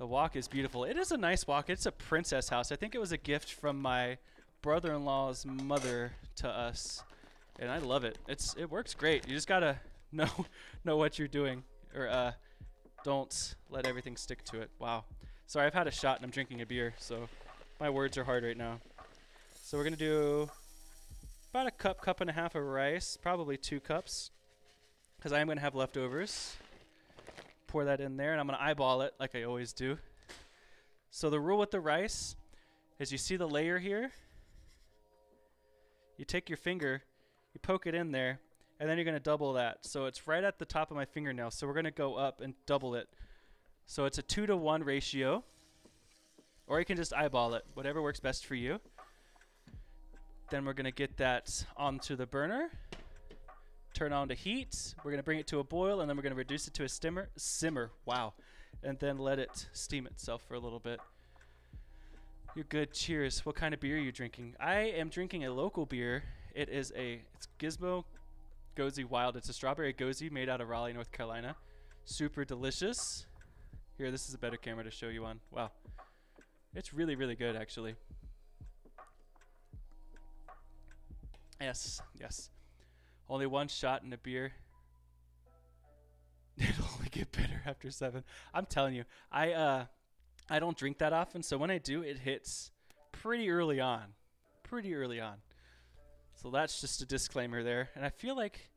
The wok is beautiful. It is a nice wok. It's a princess house. I think it was a gift from my brother-in-law's mother to us, and I love it. It's it works great. You just gotta know know what you're doing, or uh, don't let everything stick to it. Wow. Sorry, I've had a shot and I'm drinking a beer, so my words are hard right now. So we're gonna do about a cup, cup and a half of rice, probably two cups, because I am gonna have leftovers. Pour that in there, and I'm gonna eyeball it like I always do. So the rule with the rice is you see the layer here, you take your finger, you poke it in there, and then you're going to double that. So it's right at the top of my fingernail. So we're going to go up and double it. So it's a 2 to 1 ratio. Or you can just eyeball it, whatever works best for you. Then we're going to get that onto the burner. Turn on to heat. We're going to bring it to a boil, and then we're going to reduce it to a simmer. Simmer, wow. And then let it steam itself for a little bit. You're good. Cheers. What kind of beer are you drinking? I am drinking a local beer. It is a it's Gizmo Gose Wild. It's a strawberry gose made out of Raleigh, North Carolina. Super delicious. Here, this is a better camera to show you on. Wow. It's really, really good, actually. Yes, yes. Only one shot in a beer. It'll only get better after seven. I'm telling you, I uh I don't drink that often, so when I do, it hits pretty early on. Pretty early on. So that's just a disclaimer there. And I feel like,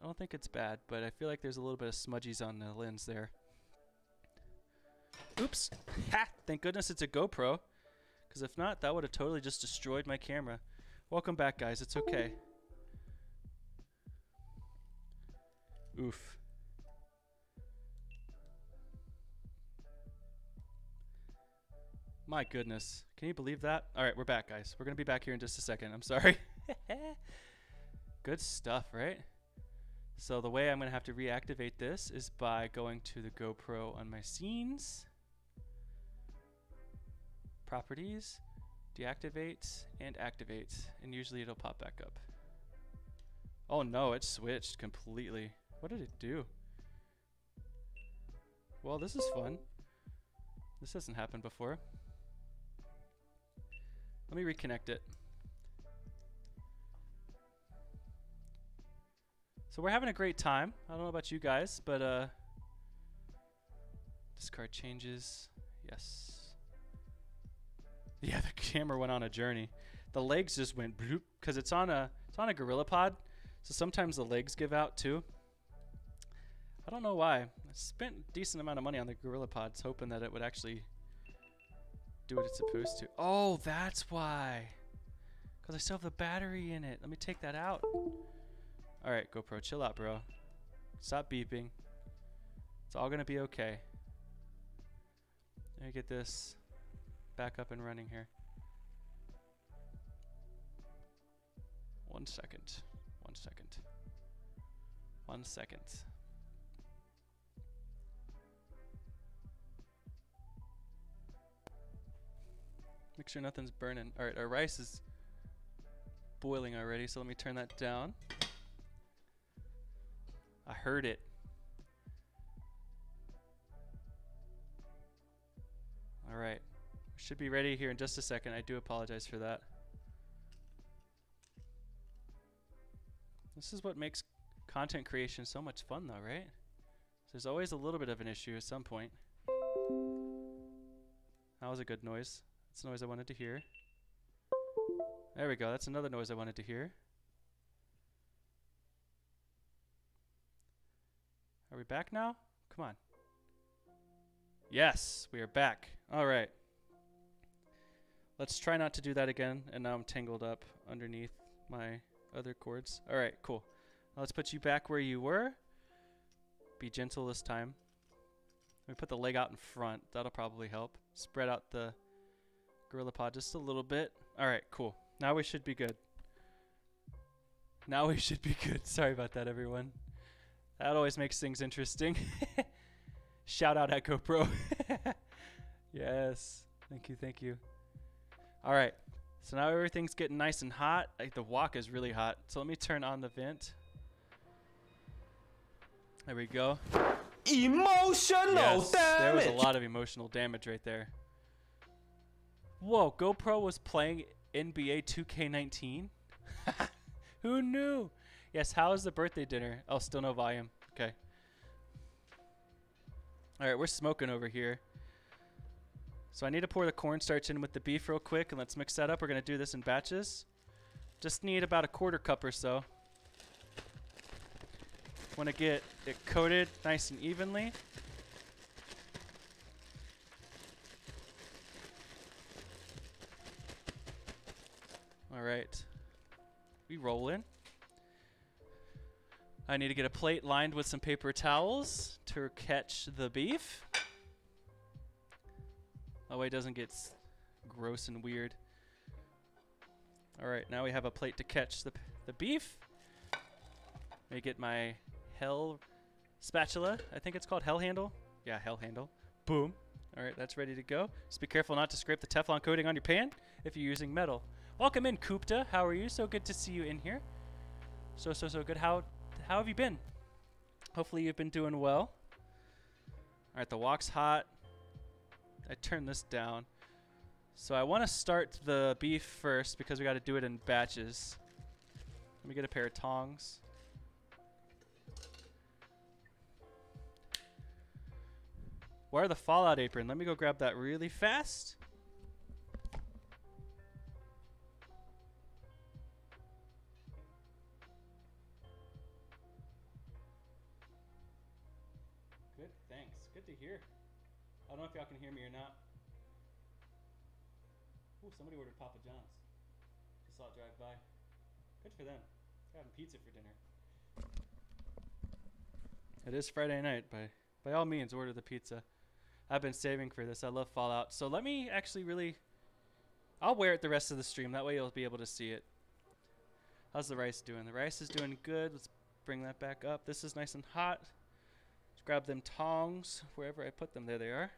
I don't think it's bad, but I feel like there's a little bit of smudgies on the lens there. Oops. Ha! Thank goodness it's a GoPro. Because if not, that would have totally just destroyed my camera. Welcome back, guys. It's okay. Oof. My goodness. Can you believe that? All right, we're back, guys. We're going to be back here in just a second. I'm sorry. Good stuff, right? So the way I'm going to have to reactivate this is by going to the GoPro on my scenes. Properties, deactivate, and activate. And usually it'll pop back up. Oh no, it switched completely. What did it do? Well, this is fun. This hasn't happened before. Let me reconnect it. So we're having a great time. I don't know about you guys, but uh, discard changes. Yes. Yeah, the camera went on a journey. The legs just went bloop because it's on a it's on a GorillaPod, so sometimes the legs give out too. I don't know why. I spent a decent amount of money on the GorillaPods, hoping that it would actually do what it's supposed to. Oh, that's why. Because I still have the battery in it. Let me take that out. Alright, GoPro, chill out, bro. Stop beeping. It's all going to be okay. Let me get this back up and running here. One second. One second. One second. Make sure nothing's burning. All right, our rice is boiling already, so let me turn that down. I heard it. All right, should be ready here in just a second. I do apologize for that. This is what makes content creation so much fun though, right? There's always a little bit of an issue at some point. That was a good noise. That's the noise I wanted to hear. There we go. That's another noise I wanted to hear. Are we back now? Come on. Yes, we are back. All right. Let's try not to do that again. And now I'm tangled up underneath my other cords. All right, cool. Now let's put you back where you were. Be gentle this time. Let me put the leg out in front. That'll probably help. Spread out the GorillaPod just a little bit. All right, cool. Now we should be good. Now we should be good. Sorry about that, everyone. That always makes things interesting. Shout out at GoPro. yes. Thank you, thank you. All right. So now everything's getting nice and hot. Like the wok is really hot. So let me turn on the vent. There we go. Emotional Yes, there was a lot of emotional damage right there. Whoa, GoPro was playing NBA 2K19? Who knew? Yes, how is the birthday dinner? Oh, still no volume. Okay. All right, we're smoking over here. So I need to pour the cornstarch in with the beef real quick, and let's mix that up. We're going to do this in batches. Just need about a quarter cup or so. Want to get it coated nice and evenly. All right. We rolling. I need to get a plate lined with some paper towels to catch the beef. That way it doesn't get gross and weird. All right, now we have a plate to catch the, the beef. Let me get my hell spatula. I think it's called hell handle. Yeah, hell handle. Boom. All right, that's ready to go. Just be careful not to scrape the Teflon coating on your pan if you're using metal. Welcome in, Kupta. How are you? So good to see you in here. So so so good. How how have you been? Hopefully you've been doing well. All right, the wok's hot. I turned this down. So I want to start the beef first because we got to do it in batches. Let me get a pair of tongs. Where the Fallout apron? Let me go grab that really fast. Hear me or not. Ooh, somebody ordered Papa John's. Just saw it drive by. Good for them. They're having pizza for dinner. It is Friday night. By by all means, order the pizza. I've been saving for this. I love Fallout. So let me actually really. I'll wear it the rest of the stream. That way you'll be able to see it. How's the rice doing? The rice is doing good. Let's bring that back up. This is nice and hot. Let's grab them tongs wherever I put them. There they are.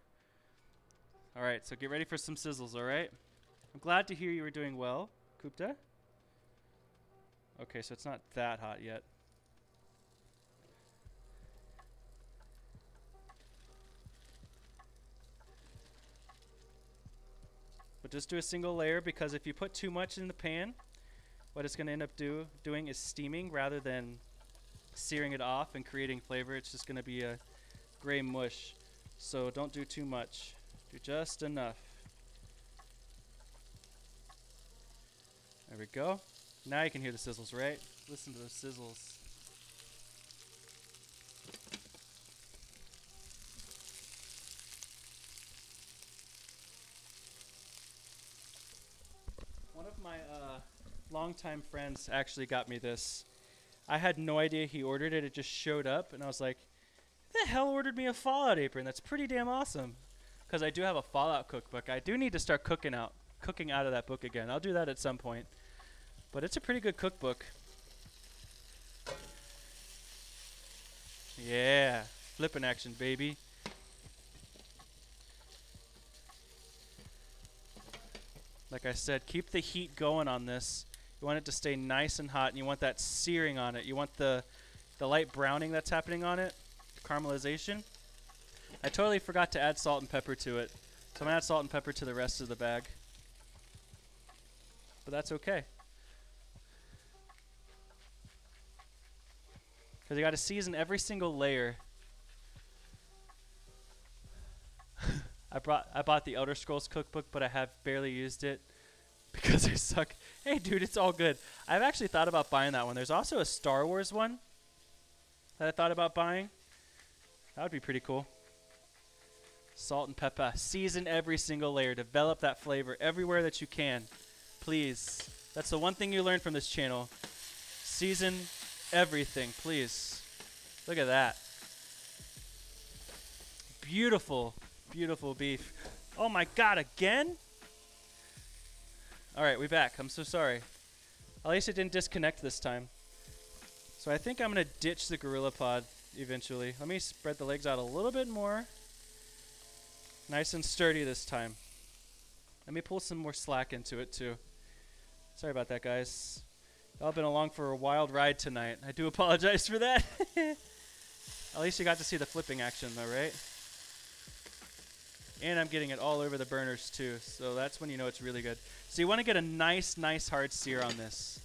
All right, so get ready for some sizzles, all right? I'm glad to hear you were doing well, Kupta. Okay, so it's not that hot yet. But just do a single layer because if you put too much in the pan, what it's going to end up do, doing is steaming rather than searing it off and creating flavor. It's just going to be a gray mush. So don't do too much. Do just enough. There we go. Now you can hear the sizzles, right? Listen to those sizzles. One of my uh, longtime friends actually got me this. I had no idea he ordered it. It just showed up, and I was like, "Who the hell ordered me a Fallout apron? That's pretty damn awesome." Because I do have a Fallout cookbook. I do need to start cooking out, cooking out of that book again. I'll do that at some point. But it's a pretty good cookbook. Yeah, flipping action, baby. Like I said, keep the heat going on this. You want it to stay nice and hot, and you want that searing on it. You want the the light browning that's happening on it, caramelization. I totally forgot to add salt and pepper to it, so I'm gonna add salt and pepper to the rest of the bag. But that's okay. Because you got to season every single layer. I brought I bought the Elder Scrolls cookbook, but I have barely used it because I suck. Hey, dude, it's all good. I've actually thought about buying that one. There's also a Star Wars one that I thought about buying. That would be pretty cool. Salt and pepper. Season every single layer. Develop that flavor everywhere that you can. Please. That's the one thing you learn from this channel. Season everything, please. Look at that. Beautiful, beautiful beef. Oh my god, again? All right, we back. I'm so sorry. At least it didn't disconnect this time. So I think I'm going to ditch the GorillaPod eventually. Let me spread the legs out a little bit more. Nice and sturdy this time. Let me pull some more slack into it too. Sorry about that, guys. Y'all been along for a wild ride tonight. I do apologize for that. At least you got to see the flipping action though, right? And I'm getting it all over the burners too, so that's when you know it's really good. So you want to get a nice, nice hard sear on this.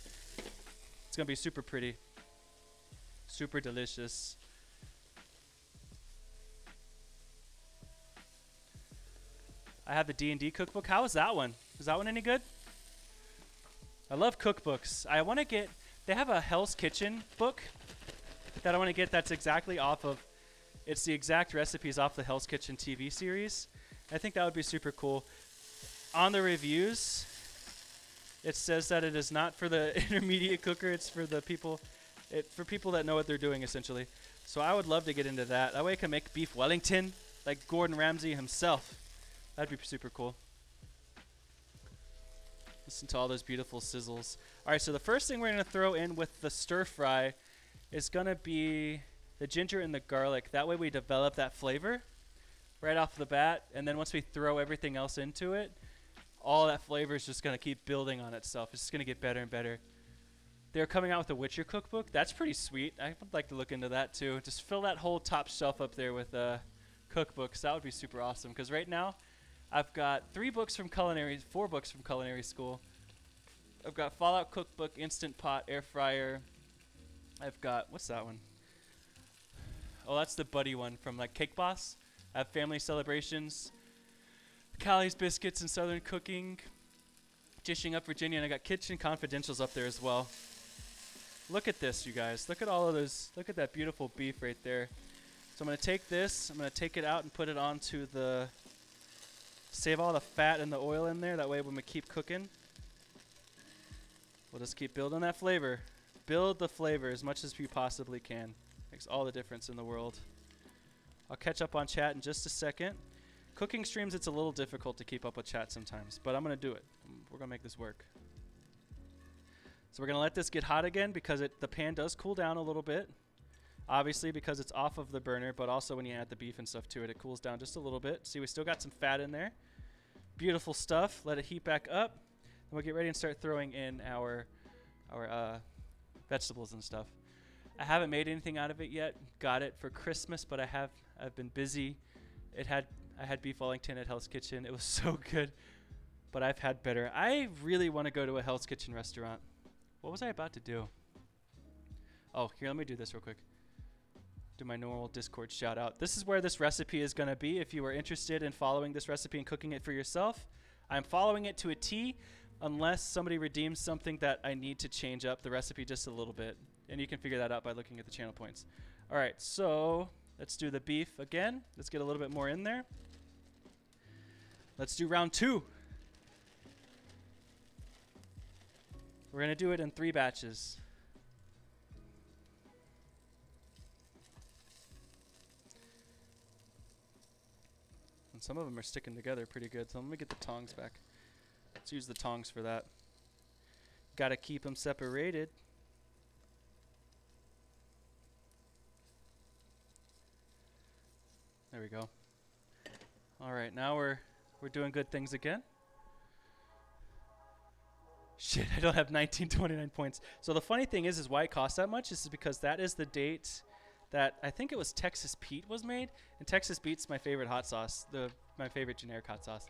It's going to be super pretty. Super delicious. I have the D&D cookbook. How is that one? Is that one any good? I love cookbooks. I want to get they have a Hell's Kitchen book that I want to get that's exactly off of it's the exact recipes off the Hell's Kitchen TV series. I think that would be super cool. On the reviews, it says that it is not for the intermediate cooker, it's for the people it for people that know what they're doing essentially. So I would love to get into that. That way I can make beef Wellington like Gordon Ramsay himself. That'd be super cool. Listen to all those beautiful sizzles. All right, so the first thing we're going to throw in with the stir fry is going to be the ginger and the garlic. That way we develop that flavor right off the bat. And then once we throw everything else into it, all that flavor is just going to keep building on itself. It's just going to get better and better. They're coming out with a Witcher cookbook. That's pretty sweet. I would like to look into that too. Just fill that whole top shelf up there with uh, cookbooks. That would be super awesome. Because right now, I've got three books from culinary, four books from culinary school. I've got Fallout Cookbook, Instant Pot, Air Fryer. I've got what's that one? Oh, that's the buddy one from like Cake Boss. I have Family Celebrations, Callie's Biscuits and Southern Cooking, Dishing Up Virginia, and I got Kitchen Confidentials up there as well. Look at this, you guys. Look at all of those. Look at that beautiful beef right there. So I'm going to take this, I'm going to take it out and put it onto the Save all the fat and the oil in there. That way when we keep cooking, we'll just keep building that flavor. Build the flavor as much as we possibly can. Makes all the difference in the world. I'll catch up on chat in just a second. Cooking streams, it's a little difficult to keep up with chat sometimes, but I'm going to do it. We're going to make this work. So we're going to let this get hot again because it, the pan does cool down a little bit. Obviously because it's off of the burner, but also when you add the beef and stuff to it, it cools down just a little bit. See, we still got some fat in there. Beautiful stuff. Let it heat back up. And we'll get ready and start throwing in our our uh, vegetables and stuff. I haven't made anything out of it yet. Got it for Christmas, but I have I've been busy. It had I had beef Wellington at Hell's Kitchen. It was so good, but I've had better. I really want to go to a Hell's Kitchen restaurant. What was I about to do? Oh, here, let me do this real quick do my normal Discord shout out. This is where this recipe is going to be if you are interested in following this recipe and cooking it for yourself. I'm following it to a T unless somebody redeems something that I need to change up the recipe just a little bit. And you can figure that out by looking at the channel points. All right, so let's do the beef again. Let's get a little bit more in there. Let's do round two. We're going to do it in three batches. Some of them are sticking together pretty good. So let me get the tongs back. Let's use the tongs for that. Got to keep them separated. There we go. All right, now we're we're doing good things again. Shit, I don't have 1929 points. So the funny thing is, is why it costs that much is because that is the date that I think it was Texas Pete was made, and Texas Pete's my favorite hot sauce, the my favorite generic hot sauce.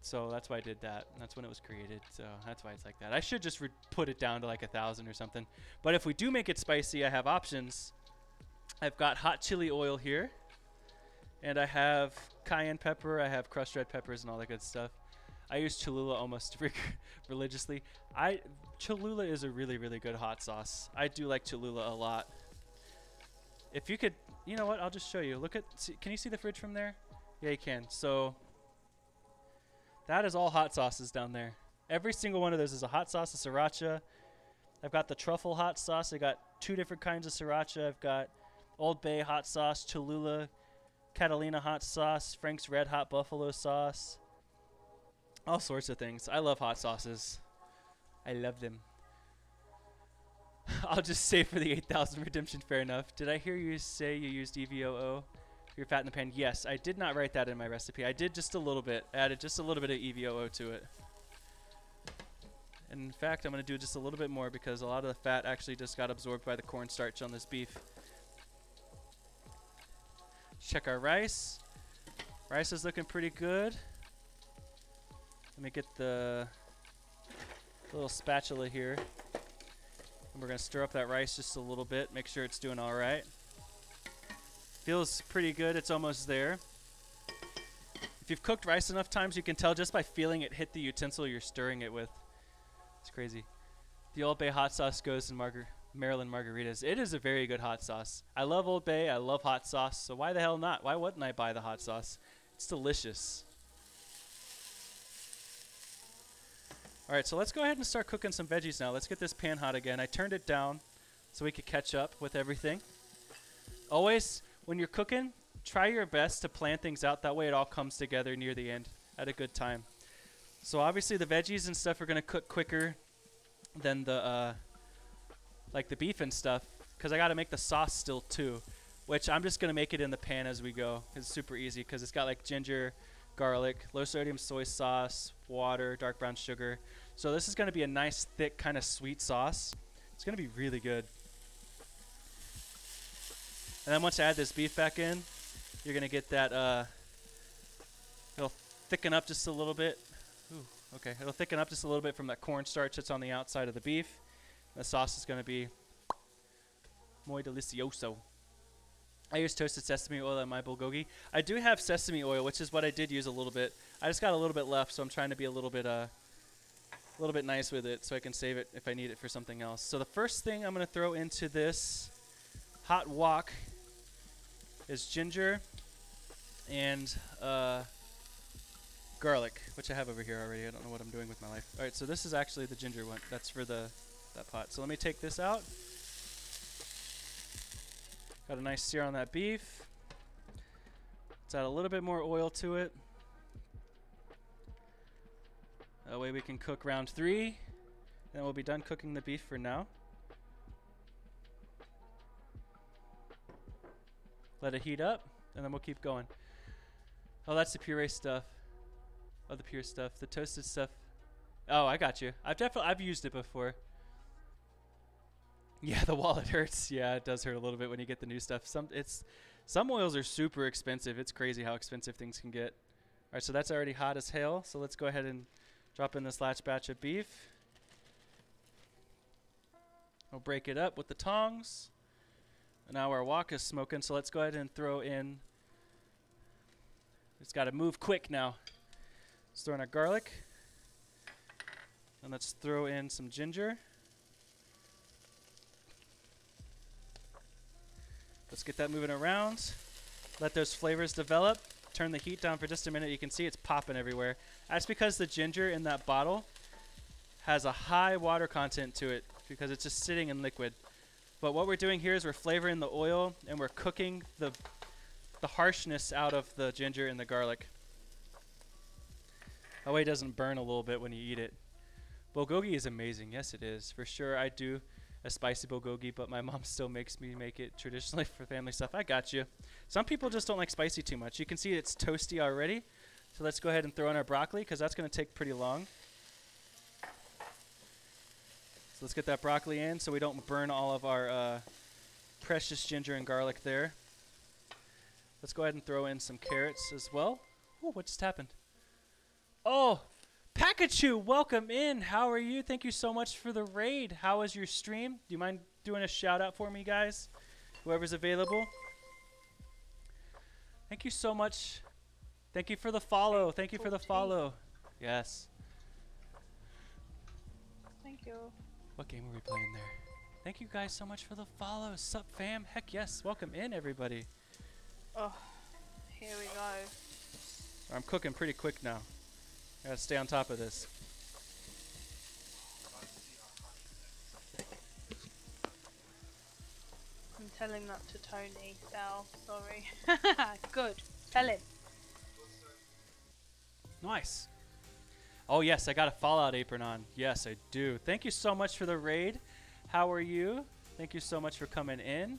So that's why I did that. That's when it was created. So that's why it's like that. I should just put it down to like a thousand or something. But if we do make it spicy, I have options. I've got hot chili oil here, and I have cayenne pepper. I have crushed red peppers and all that good stuff. I use Cholula almost religiously. I Cholula is a really really good hot sauce. I do like Cholula a lot. If you could, you know what? I'll just show you. Look at, see, can you see the fridge from there? Yeah, you can. So that is all hot sauces down there. Every single one of those is a hot sauce, a sriracha. I've got the truffle hot sauce. I got two different kinds of sriracha. I've got Old Bay hot sauce, Cholula, Catalina hot sauce, Frank's Red Hot Buffalo sauce. All sorts of things. I love hot sauces. I love them. I'll just say for the 8,000 redemption, fair enough. Did I hear you say you used EVOO? You're fat in the pan. Yes, I did not write that in my recipe. I did just a little bit. Added just a little bit of EVOO to it. And in fact, I'm going to do just a little bit more because a lot of the fat actually just got absorbed by the cornstarch on this beef. Check our rice. Rice is looking pretty good. Let me get the little spatula here. We're going to stir up that rice just a little bit, make sure it's doing all right. Feels pretty good. It's almost there. If you've cooked rice enough times, you can tell just by feeling it hit the utensil you're stirring it with. It's crazy. The Old Bay hot sauce goes in Margar Maryland margaritas. It is a very good hot sauce. I love Old Bay. I love hot sauce. So why the hell not? Why wouldn't I buy the hot sauce? It's delicious. All right, so let's go ahead and start cooking some veggies now. Let's get this pan hot again. I turned it down so we could catch up with everything. Always, when you're cooking, try your best to plan things out. That way it all comes together near the end at a good time. So obviously the veggies and stuff are going to cook quicker than the, uh, like the beef and stuff, because I got to make the sauce still too, which I'm just going to make it in the pan as we go. It's super easy because it's got like ginger, garlic, low sodium soy sauce, water, dark brown sugar. So this is going to be a nice, thick, kind of sweet sauce. It's going to be really good. And then once I add this beef back in, you're going to get that, uh, it'll thicken up just a little bit. Ooh, okay, it'll thicken up just a little bit from that cornstarch that's on the outside of the beef. The sauce is going to be muy delicioso. I use toasted sesame oil in my bulgogi. I do have sesame oil, which is what I did use a little bit. I just got a little bit left, so I'm trying to be a little bit uh, a little bit nice with it, so I can save it if I need it for something else. So the first thing I'm going to throw into this hot wok is ginger and uh, garlic, which I have over here already. I don't know what I'm doing with my life. All right, so this is actually the ginger one. That's for the that pot. So let me take this out. Got a nice sear on that beef. Let's add a little bit more oil to it. That way we can cook round three. Then we'll be done cooking the beef for now. Let it heat up, and then we'll keep going. Oh, that's the puree stuff. Oh, the pure stuff. The toasted stuff. Oh, I got you. I've definitely I've used it before. Yeah, the wallet hurts. Yeah, it does hurt a little bit when you get the new stuff. Some it's some oils are super expensive. It's crazy how expensive things can get. All right, so that's already hot as hell. So let's go ahead and drop in this last batch of beef. We'll break it up with the tongs. And now our wok is smoking, so let's go ahead and throw in. It's got to move quick now. Let's throw in our garlic. And let's throw in some ginger. Let's get that moving around. Let those flavors develop. Turn the heat down for just a minute. You can see it's popping everywhere. That's because the ginger in that bottle has a high water content to it because it's just sitting in liquid. But what we're doing here is we're flavoring the oil and we're cooking the, the harshness out of the ginger and the garlic. That way it doesn't burn a little bit when you eat it. Bulgogi is amazing. Yes, it is. For sure, I do a spicy bulgogi, but my mom still makes me make it traditionally for family stuff. I got you. Some people just don't like spicy too much. You can see it's toasty already. So let's go ahead and throw in our broccoli because that's going to take pretty long. So let's get that broccoli in so we don't burn all of our uh, precious ginger and garlic there. Let's go ahead and throw in some carrots as well. Oh, what just happened? Oh, Pikachu, welcome in. How are you? Thank you so much for the raid. How was your stream? Do you mind doing a shout out for me, guys? Whoever's available. Thank you so much. Thank you for the follow. Thank you for the follow. Yes. Thank you. What game were we playing there? Thank you guys so much for the follow. Sup, fam? Heck yes. Welcome in, everybody. Oh, here we go. I'm cooking pretty quick now. I gotta stay on top of this. I'm telling that to Tony. Sal, sorry. Good. Tell him. Nice. Oh yes, I got a Fallout apron on. Yes, I do. Thank you so much for the raid. How are you? Thank you so much for coming in.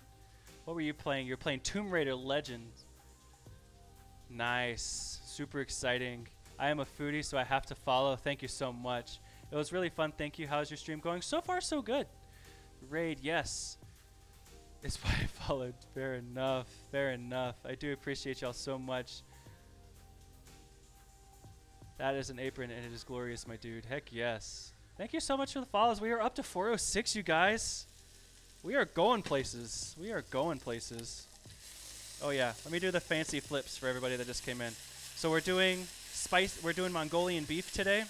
What were you playing? You're playing Tomb Raider Legends. Nice. Super exciting. I am a foodie, so I have to follow. Thank you so much. It was really fun. Thank you. How's your stream going? So far, so good. Raid, yes. It's why I followed. Fair enough. Fair enough. I do appreciate y'all so much. That is an apron, and it is glorious, my dude. Heck yes. Thank you so much for the follows. We are up to 406, you guys. We are going places. We are going places. Oh yeah, let me do the fancy flips for everybody that just came in. So we're doing spice. We're doing Mongolian beef today,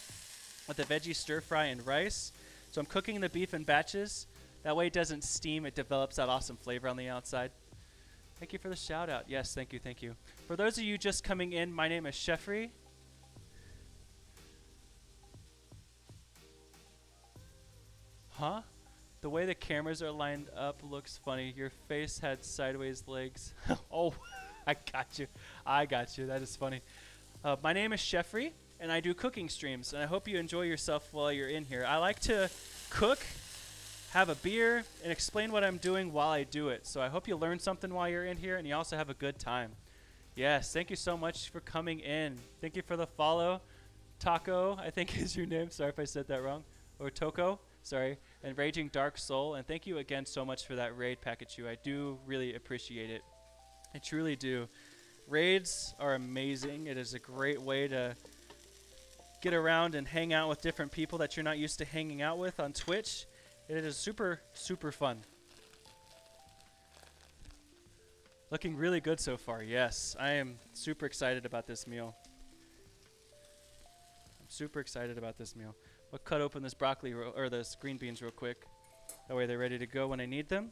with the veggie stir fry and rice. So I'm cooking the beef in batches. That way it doesn't steam. It develops that awesome flavor on the outside. Thank you for the shout out. Yes, thank you, thank you. For those of you just coming in, my name is Cheffrey. Huh? The way the cameras are lined up looks funny. Your face had sideways legs. oh, I got you. I got you. That is funny. Uh, my name is Cheffrey, and I do cooking streams, and I hope you enjoy yourself while you're in here. I like to cook, have a beer, and explain what I'm doing while I do it. So I hope you learn something while you're in here, and you also have a good time. Yes, thank you so much for coming in. Thank you for the follow. Taco, I think is your name. Sorry if I said that wrong. Or Toko, sorry and Raging Dark Soul. And thank you again so much for that raid, Pikachu. I do really appreciate it. I truly do. Raids are amazing. It is a great way to get around and hang out with different people that you're not used to hanging out with on Twitch. It is super, super fun. Looking really good so far, yes. I am super excited about this meal. I'm super excited about this meal. We'll cut open this broccoli or this green beans real quick. That way they're ready to go when I need them.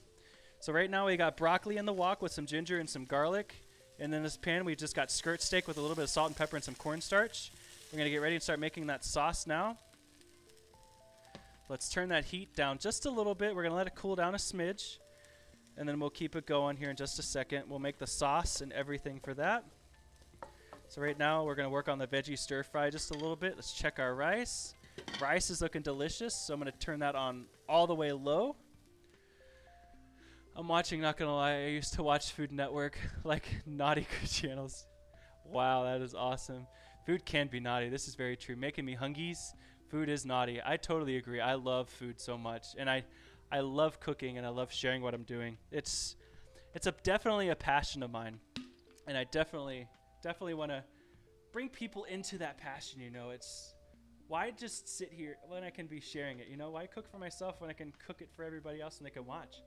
So right now we got broccoli in the wok with some ginger and some garlic. And then this pan we just got skirt steak with a little bit of salt and pepper and some cornstarch. We're going to get ready and start making that sauce now. Let's turn that heat down just a little bit. We're going to let it cool down a smidge. And then we'll keep it going here in just a second. We'll make the sauce and everything for that. So right now we're going to work on the veggie stir fry just a little bit. Let's check our rice. Rice is looking delicious, so I'm going to turn that on all the way low. I'm watching, not to lie, I used to watch Food Network, like naughty channels. Wow, that is awesome. Food can be naughty. This is very true. Making me hungies. Food is naughty. I totally agree. I love food so much, and I, I love cooking, and I love sharing what I'm doing. It's, it's a definitely a passion of mine, and I definitely, definitely want to bring people into that passion. You know, it's why just sit here when I can be sharing it? You know, why cook for myself when I can cook it for everybody else and they can watch?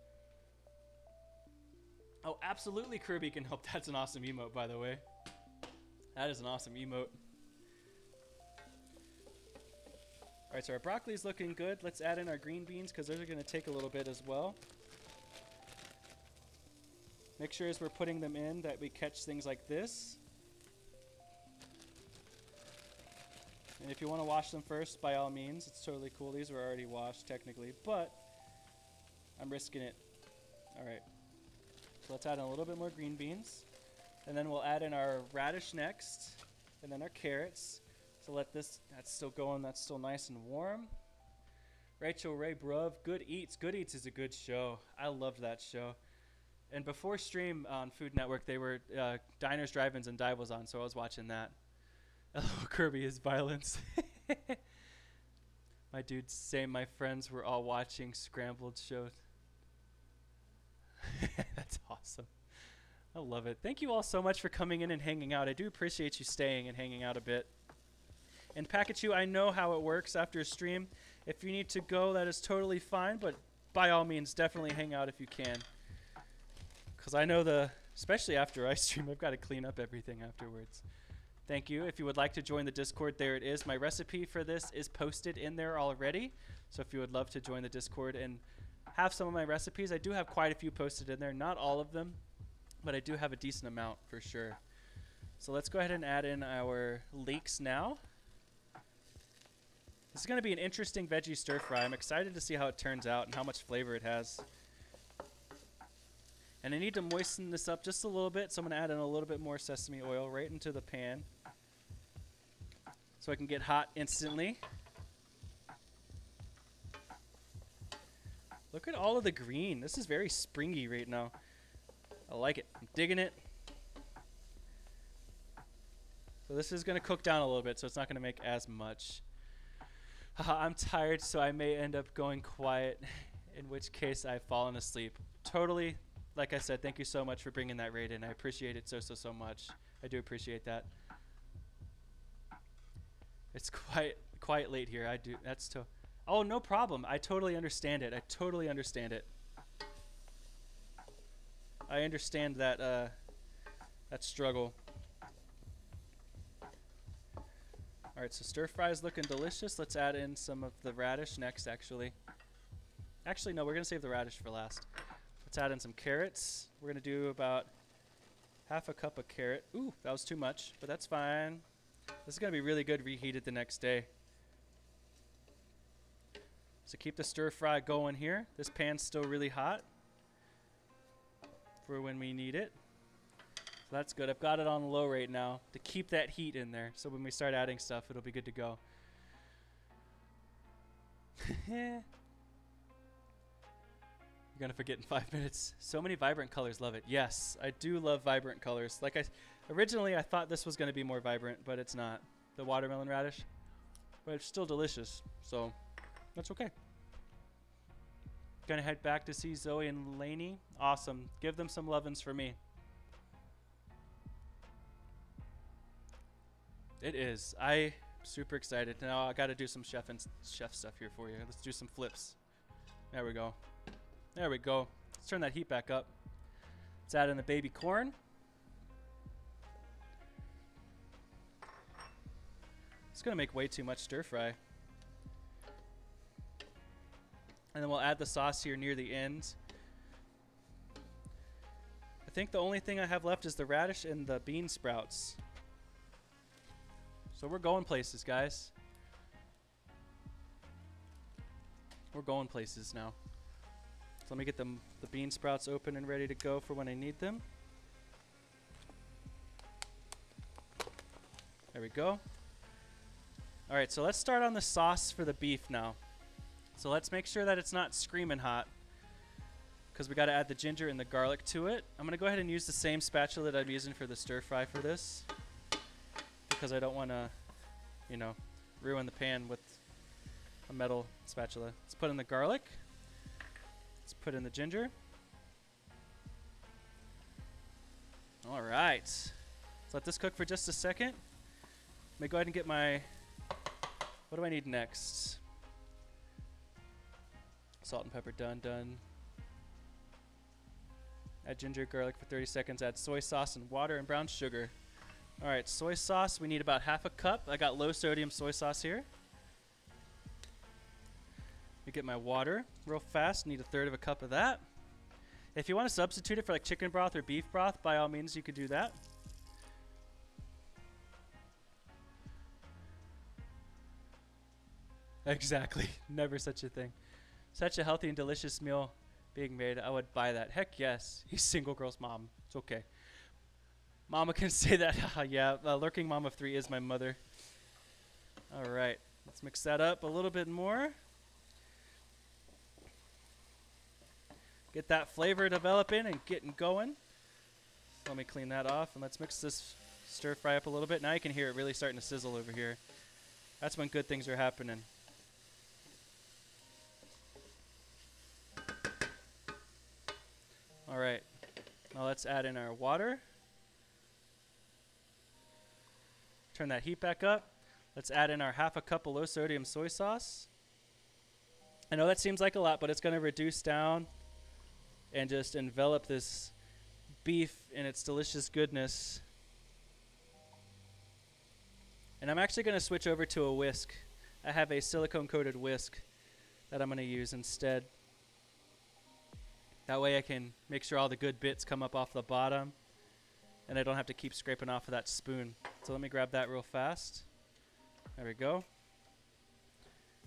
Oh, absolutely, Kirby can help. That's an awesome emote, by the way. That is an awesome emote. All right, so our broccoli is looking good. Let's add in our green beans because those are going to take a little bit as well. Make sure as we're putting them in that we catch things like this. And if you want to wash them first, by all means, it's totally cool. These were already washed technically, but I'm risking it. All right. Let's add in a little bit more green beans. And then we'll add in our radish next, and then our carrots. So let this, that's still going, that's still nice and warm. Rachael Ray Bruv, Good Eats. Good Eats is a good show. I loved that show. And before stream on Food Network, they were uh, Diners, Drive-Ins, and Dive was on, so I was watching that. Hello, Kirby is violence. my dudes say my friends were all watching scrambled shows. That's awesome. I love it. Thank you all so much for coming in and hanging out. I do appreciate you staying and hanging out a bit. And Pikachu, I know how it works after a stream. If you need to go, that is totally fine, but by all means, definitely hang out if you can. Because I know the, especially after I stream, I've got to clean up everything afterwards. Thank you. If you would like to join the Discord, there it is. My recipe for this is posted in there already. So if you would love to join the Discord and have some of my recipes, I do have quite a few posted in there. Not all of them, but I do have a decent amount for sure. So let's go ahead and add in our leeks now. This is going to be an interesting veggie stir fry. I'm excited to see how it turns out and how much flavor it has. And I need to moisten this up just a little bit, so I'm going to add in a little bit more sesame oil right into the pan. so I can get hot instantly. Look at all of the green. This is very springy right now. I like it. I'm digging it. So this is going to cook down a little bit, so it's not going to make as much. I'm tired, so I may end up going quiet, in which case I've fallen asleep. Totally, like I said, thank you so much for bringing that raid in. I appreciate it so, so, so much. I do appreciate that. It's quite, quite late here. I do, that's to. Oh, no problem. I totally understand it. I totally understand it. I understand that, uh, that struggle. Alright, so stir fry is looking delicious. Let's add in some of the radish next, actually. Actually, no, we're going to save the radish for last. Let's add in some carrots. We're going to do about half a cup of carrot. Ooh, that was too much, but that's fine. This is going to be really good reheated the next day. So keep the stir fry going here. This pan's still really hot for when we need it. So that's good. I've got it on low right now to keep that heat in there. So when we start adding stuff, it'll be good to go. You're gonna forget in five minutes. So many vibrant colors. Love it. Yes, I do love vibrant colors. Like I originally, I thought this was gonna be more vibrant, but it's not. The watermelon radish, but it's still delicious. So that's okay. Gonna head back to see Zoe and Lainey. Awesome. Give them some lovin's for me. It is. I super excited. Now I got to do some chef and chef stuff here for you. Let's do some flips. There we go. There we go. Let's turn that heat back up. Let's add in the baby corn. It's gonna make way too much stir fry. And then we'll add the sauce here near the end. I think the only thing I have left is the radish and the bean sprouts. So we're going places, guys. We're going places now. So let me get them, the bean sprouts open and ready to go for when I need them. There we go. Alright, so let's start on the sauce for the beef now. So let's make sure that it's not screaming hot because we got to add the ginger and the garlic to it. I'm going to go ahead and use the same spatula that I'm using for the stir fry for this because I don't want to, you know, ruin the pan with a metal spatula. Let's put in the garlic. Let's put in the ginger. All right. Let's let this cook for just a second. Let me go ahead and get my, what do I need next? Salt and pepper done, done. Add ginger, garlic for 30 seconds. Add soy sauce and water and brown sugar. All right, soy sauce, we need about half a cup. I got low sodium soy sauce here. me get my water real fast. Need a third of a cup of that. If you want to substitute it for like chicken broth or beef broth, by all means, you could do that. Exactly. Never such a thing. Such a healthy and delicious meal being made. I would buy that. Heck yes. He's single girl's mom. It's okay. Mama can say that. yeah, uh, lurking mom of three is my mother. All right. Let's mix that up a little bit more. Get that flavor developing and getting going. Let me clean that off and let's mix this stir fry up a little bit. Now you can hear it really starting to sizzle over here. That's when good things are happening. All right, now let's add in our water. Turn that heat back up. Let's add in our half a cup of low sodium soy sauce. I know that seems like a lot, but it's going to reduce down and just envelop this beef in its delicious goodness. And I'm actually going to switch over to a whisk. I have a silicone coated whisk that I'm going to use instead. That way I can make sure all the good bits come up off the bottom and I don't have to keep scraping off of that spoon. So let me grab that real fast. There we go.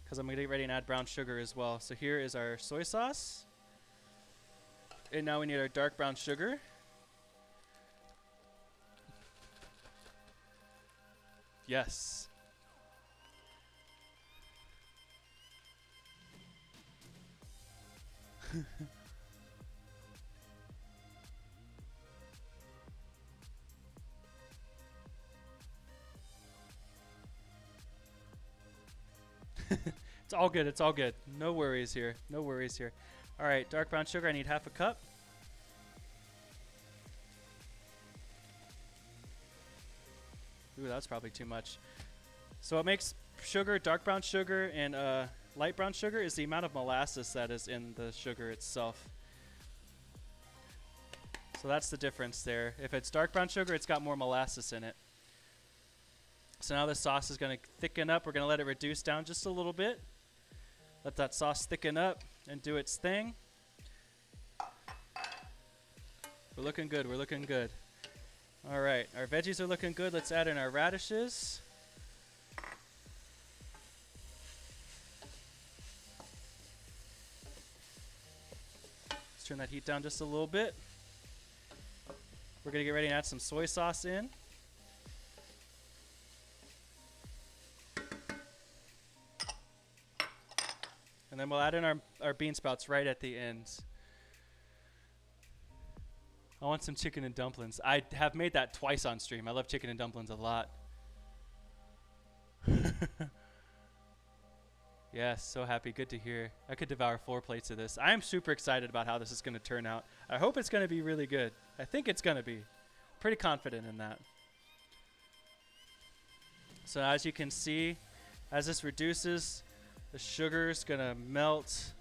Because I'm going to get ready and add brown sugar as well. So here is our soy sauce. And now we need our dark brown sugar. Yes. it's all good. It's all good. No worries here. No worries here. All right, dark brown sugar. I need half a cup. Ooh, that's probably too much. So what makes sugar, dark brown sugar, and uh, light brown sugar is the amount of molasses that is in the sugar itself. So that's the difference there. If it's dark brown sugar, it's got more molasses in it. So now the sauce is going to thicken up. We're going to let it reduce down just a little bit. Let that sauce thicken up and do its thing. We're looking good. We're looking good. All right, our veggies are looking good. Let's add in our radishes. Let's turn that heat down just a little bit. We're going to get ready and add some soy sauce in. And then we'll add in our, our bean sprouts right at the end. I want some chicken and dumplings. I have made that twice on stream. I love chicken and dumplings a lot. yes, so happy. Good to hear. I could devour four plates of this. I'm super excited about how this is going to turn out. I hope it's going to be really good. I think it's going to be. Pretty confident in that. So as you can see, as this reduces, the sugar is going to melt.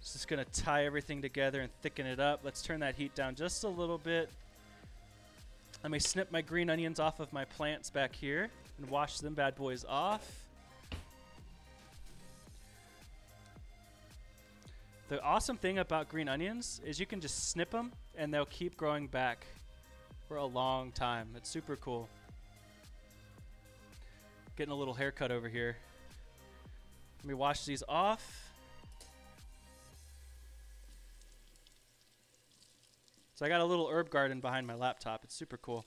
It's just to tie everything together and thicken it up. Let's turn that heat down just a little bit. Let me snip my green onions off of my plants back here and wash them bad boys off. The awesome thing about green onions is you can just snip them and they'll keep growing back for a long time. It's super cool. Getting a little haircut over here. Let me wash these off. So I got a little herb garden behind my laptop. It's super cool.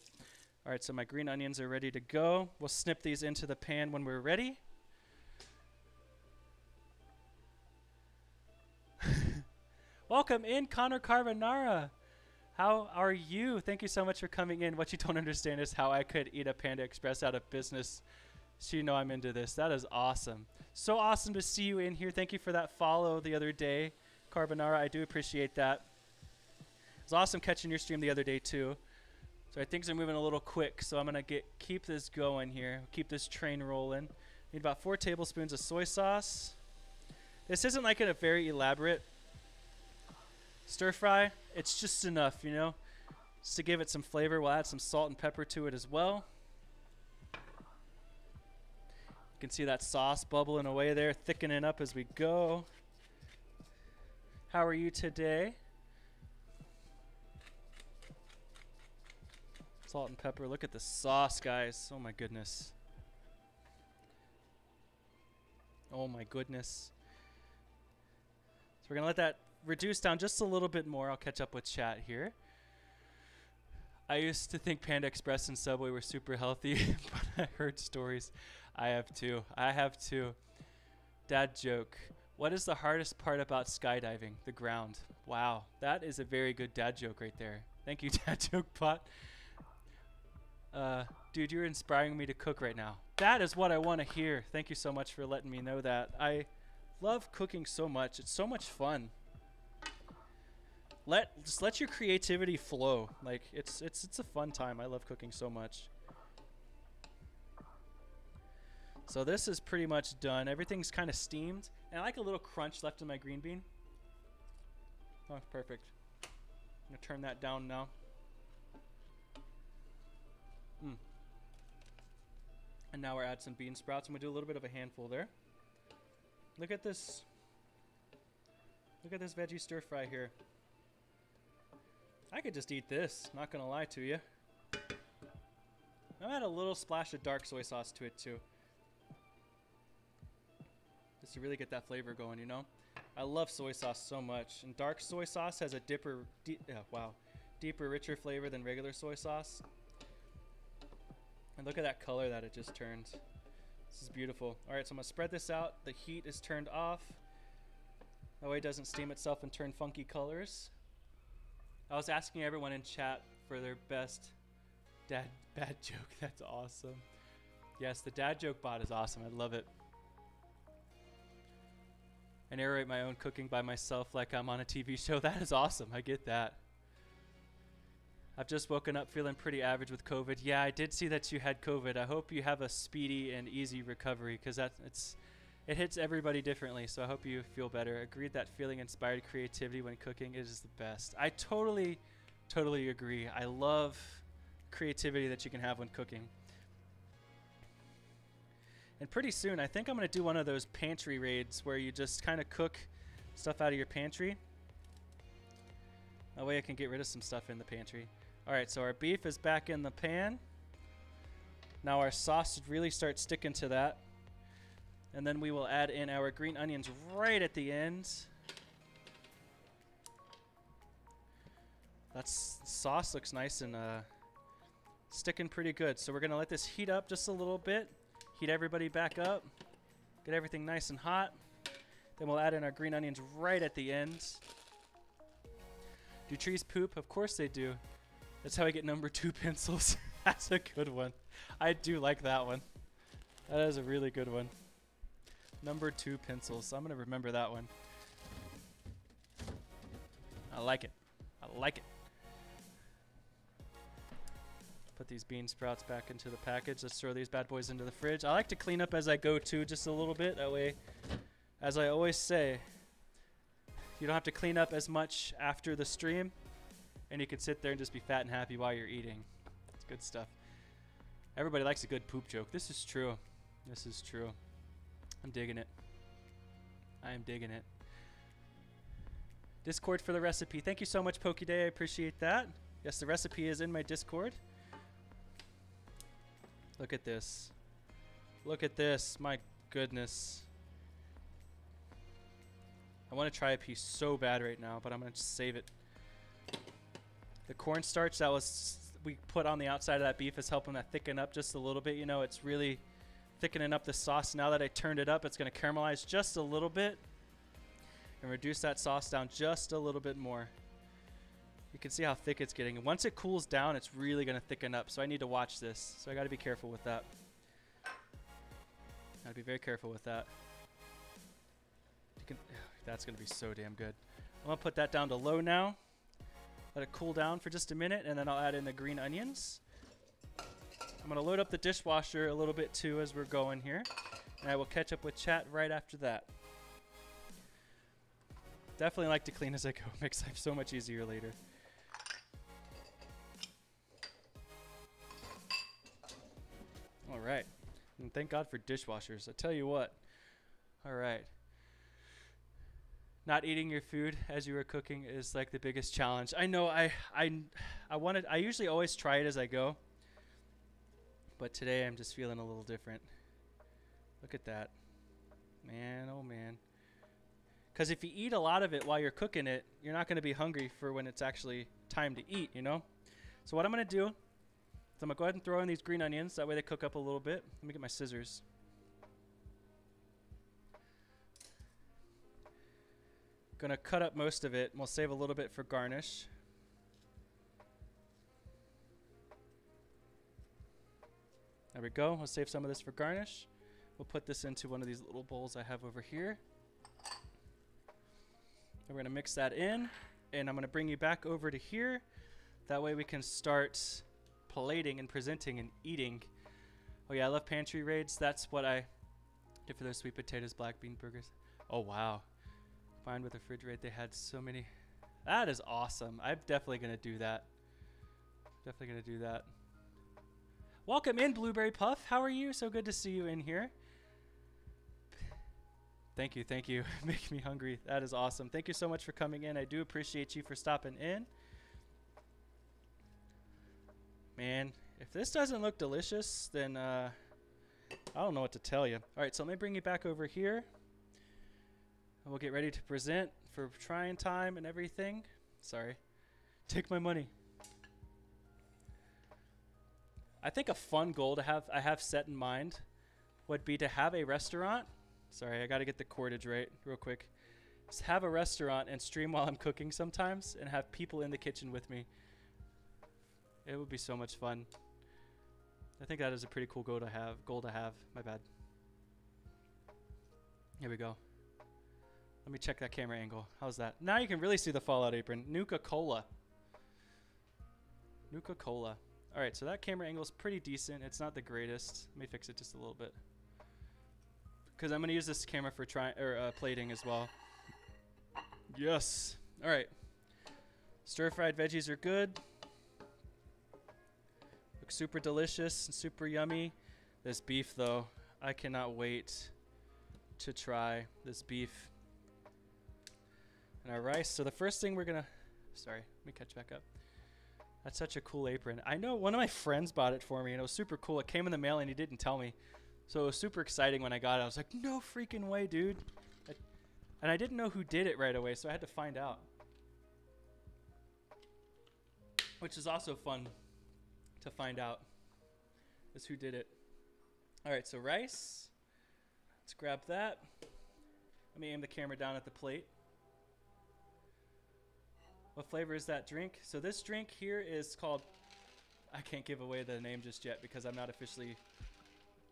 All right, so my green onions are ready to go. We'll snip these into the pan when we're ready. Welcome in, Connor Carbonara. How are you? Thank you so much for coming in. What you don't understand is how I could eat a Panda Express out of business. So you know I'm into this. That is awesome. So awesome to see you in here. Thank you for that follow the other day, Carbonara. I do appreciate that. It was awesome catching your stream the other day too. So things are moving a little quick, so I'm gonna get keep this going here. Keep this train rolling. Need about four tablespoons of soy sauce. This isn't like a very elaborate stir fry. It's just enough, you know, just to give it some flavor. We'll add some salt and pepper to it as well. You can see that sauce bubbling away there, thickening up as we go. How are you today? Salt and pepper. Look at the sauce, guys. Oh my goodness. Oh my goodness. So we're going to let that reduce down just a little bit more. I'll catch up with chat here. I used to think Panda Express and Subway were super healthy, but I heard stories I have too. I have too. Dad joke. What is the hardest part about skydiving? The ground. Wow, that is a very good dad joke right there. Thank you, dad joke bot. Uh, dude, you're inspiring me to cook right now. That is what I want to hear. Thank you so much for letting me know that. I love cooking so much. It's so much fun. Let just let your creativity flow. Like it's it's it's a fun time. I love cooking so much. So this is pretty much done. Everything's kind of steamed. And I like a little crunch left in my green bean. Oh, perfect. I'm going to turn that down now. Mm. And now we're add some bean sprouts. I'm going to do a little bit of a handful there. Look at this. Look at this veggie stir fry here. I could just eat this, not going to lie to you. I'm add a little splash of dark soy sauce to it too just to really get that flavor going, you know? I love soy sauce so much. And dark soy sauce has a dipper, uh, wow, deeper, richer flavor than regular soy sauce. And look at that color that it just turned. This is beautiful. All right, so I'm gonna spread this out. The heat is turned off. That way it doesn't steam itself and turn funky colors. I was asking everyone in chat for their best dad bad joke. That's awesome. Yes, the dad joke bot is awesome. I love it. I narrate my own cooking by myself like I'm on a TV show. That is awesome. I get that. I've just woken up feeling pretty average with COVID. Yeah, I did see that you had COVID. I hope you have a speedy and easy recovery because that it's it hits everybody differently. So I hope you feel better. Agreed that feeling inspired creativity when cooking is the best. I totally, totally agree. I love creativity that you can have when cooking. And pretty soon, I think I'm going to do one of those pantry raids where you just kind of cook stuff out of your pantry. That way I can get rid of some stuff in the pantry. Alright, so our beef is back in the pan. Now our sauce should really starts sticking to that. And then we will add in our green onions right at the end. That sauce looks nice and uh, sticking pretty good. So we're going to let this heat up just a little bit. Heat everybody back up. Get everything nice and hot. Then we'll add in our green onions right at the end. Do trees poop? Of course they do. That's how I get number two pencils. That's a good one. I do like that one. That is a really good one. Number two pencils. I'm going to remember that one. I like it. I like it. Put these bean sprouts back into the package. Let's throw these bad boys into the fridge. I like to clean up as I go too, just a little bit. That way, as I always say, you don't have to clean up as much after the stream and you can sit there and just be fat and happy while you're eating. It's good stuff. Everybody likes a good poop joke. This is true. This is true. I'm digging it. I am digging it. Discord for the recipe. Thank you so much, Pokeday. I appreciate that. Yes, the recipe is in my Discord. Look at this. Look at this. My goodness. I want to try a piece so bad right now, but I'm going to just save it. The cornstarch that was we put on the outside of that beef is helping that thicken up just a little bit. You know, it's really thickening up the sauce. Now that I turned it up, it's going to caramelize just a little bit and reduce that sauce down just a little bit more. You can see how thick it's getting. Once it cools down, it's really going to thicken up. So I need to watch this. So I got to be careful with that. Got to be very careful with that. Can, that's going to be so damn good. I'm going to put that down to low now. Let it cool down for just a minute, and then I'll add in the green onions. I'm going to load up the dishwasher a little bit too as we're going here, and I will catch up with chat right after that. Definitely like to clean as I go. Makes life so much easier later. All right. And thank God for dishwashers. I tell you what. All right not eating your food as you were cooking is like the biggest challenge. I know I I I wanted I usually always try it as I go. But today I'm just feeling a little different. Look at that. Man, oh man. Cuz if you eat a lot of it while you're cooking it, you're not going to be hungry for when it's actually time to eat, you know? So what I'm going to do is I'm going to go ahead and throw in these green onions that way they cook up a little bit. Let me get my scissors. Gonna cut up most of it, and we'll save a little bit for garnish. There we go. We'll save some of this for garnish. We'll put this into one of these little bowls I have over here. we're going to mix that in, and I'm going to bring you back over to here. That way we can start plating and presenting and eating. Oh yeah, I love pantry raids. That's what I did for those sweet potatoes, black bean burgers. Oh wow find with the refrigerator. They had so many. That is awesome. I'm definitely to do that. Definitely to do that. Welcome in, Blueberry Puff. How are you? So good to see you in here. Thank you, thank you. Make me hungry. That is awesome. Thank you so much for coming in. I do appreciate you for stopping in. Man, if this doesn't look delicious, then uh, I don't know what to tell you. All right, so let me bring you back over here. We'll get ready to present for trying time and everything. Sorry. Take my money. I think a fun goal to have I have set in mind would be to have a restaurant. Sorry, I got to get the cordage right real quick. Just have a restaurant and stream while I'm cooking sometimes and have people in the kitchen with me. It would be so much fun. I think that is a pretty cool goal to have. Goal to have. My bad. Here we go. Let me check that camera angle. How's that? Now you can really see the Fallout apron. Nuka Cola. Nuka Cola. All right, so that camera angle is pretty decent. It's not the greatest. Let me fix it just a little bit. Because I'm going to use this camera for try or uh, plating as well. Yes. All right. Stir-fried veggies are good. Super delicious and super yummy. This beef, though, I cannot wait to try this beef. And our rice. So the first thing we're to... Sorry, let me catch back up. That's such a cool apron. I know one of my friends bought it for me, and it was super cool. It came in the mail, and he didn't tell me. So it was super exciting when I got it. I was like, no freaking way, dude. And I didn't know who did it right away, so I had to find out. Which is also fun to find out, is who did it. All right, so rice. Let's grab that. Let me aim the camera down at the plate. What flavor is that drink? So this drink here is called, I can't give away the name just yet because I'm not officially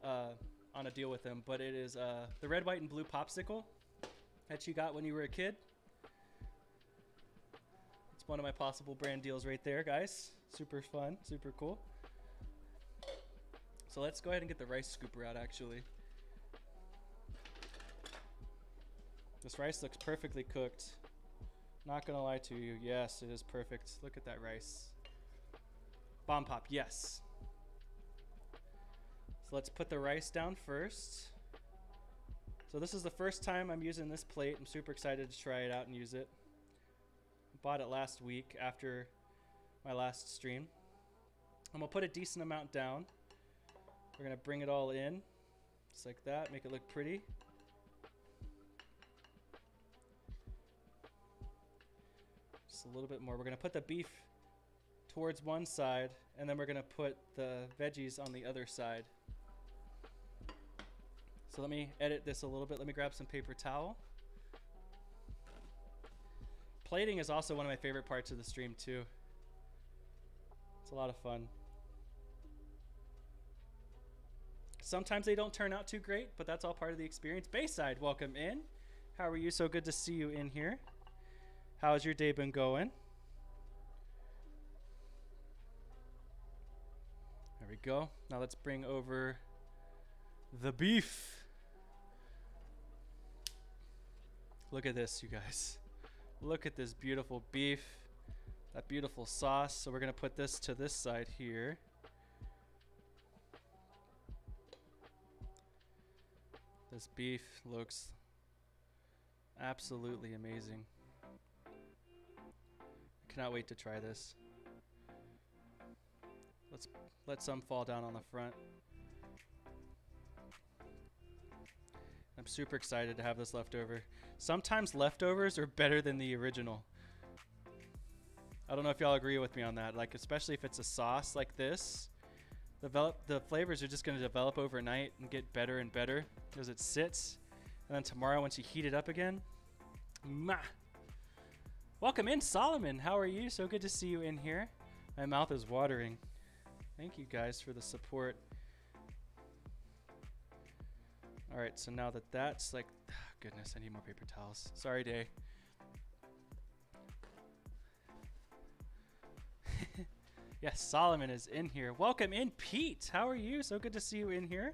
uh, on a deal with them, but it is uh, the red, white, and blue popsicle that you got when you were a kid. It's one of my possible brand deals right there, guys. Super fun, super cool. So let's go ahead and get the rice scooper out, actually. This rice looks perfectly cooked. Not gonna lie to you. Yes, it is perfect. Look at that rice. Bomb pop, yes. So let's put the rice down first. So this is the first time I'm using this plate. I'm super excited to try it out and use it. Bought it last week after my last stream. I'm gonna put a decent amount down. We're gonna bring it all in, just like that, make it look pretty. Just a little bit more. We're gonna put the beef towards one side, and then we're gonna put the veggies on the other side. So let me edit this a little bit. Let me grab some paper towel. Plating is also one of my favorite parts of the stream too. It's a lot of fun. Sometimes they don't turn out too great, but that's all part of the experience. Bayside, welcome in. How are you? So good to see you in here. How's your day been going? There we go. Now let's bring over the beef. Look at this, you guys. Look at this beautiful beef. That beautiful sauce. So we're going to put this to this side here. This beef looks absolutely amazing. I cannot wait to try this. Let's let some fall down on the front. I'm super excited to have this leftover. Sometimes leftovers are better than the original. I don't know if y'all agree with me on that. Like, especially if it's a sauce like this, develop the flavors are just going to develop overnight and get better and better as it sits. And then tomorrow, once you heat it up again, ma. Welcome in, Solomon. How are you? So good to see you in here. My mouth is watering. Thank you guys for the support. All right, so now that that's like, goodness, I need more paper towels. Sorry, Day. Yes, Solomon is in here. Welcome in, Pete. How are you? So good to see you in here.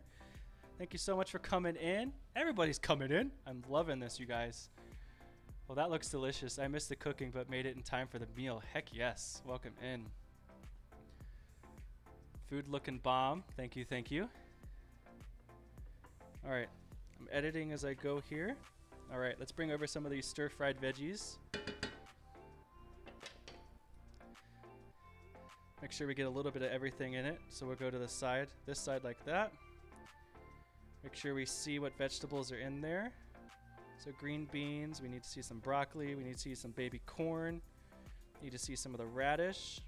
Thank you so much for coming in. Everybody's coming in. I'm loving this, you guys. Well, that looks delicious. I missed the cooking, but made it in time for the meal. Heck yes. Welcome in. Food looking bomb. Thank you, thank you. All right, I'm editing as I go here. All right, let's bring over some of these stir-fried veggies. Make sure we get a little bit of everything in it. So we'll go to the side, this side like that. Make sure we see what vegetables are in there. So green beans, we need to see some broccoli, we need to see some baby corn, need to see some of the radish.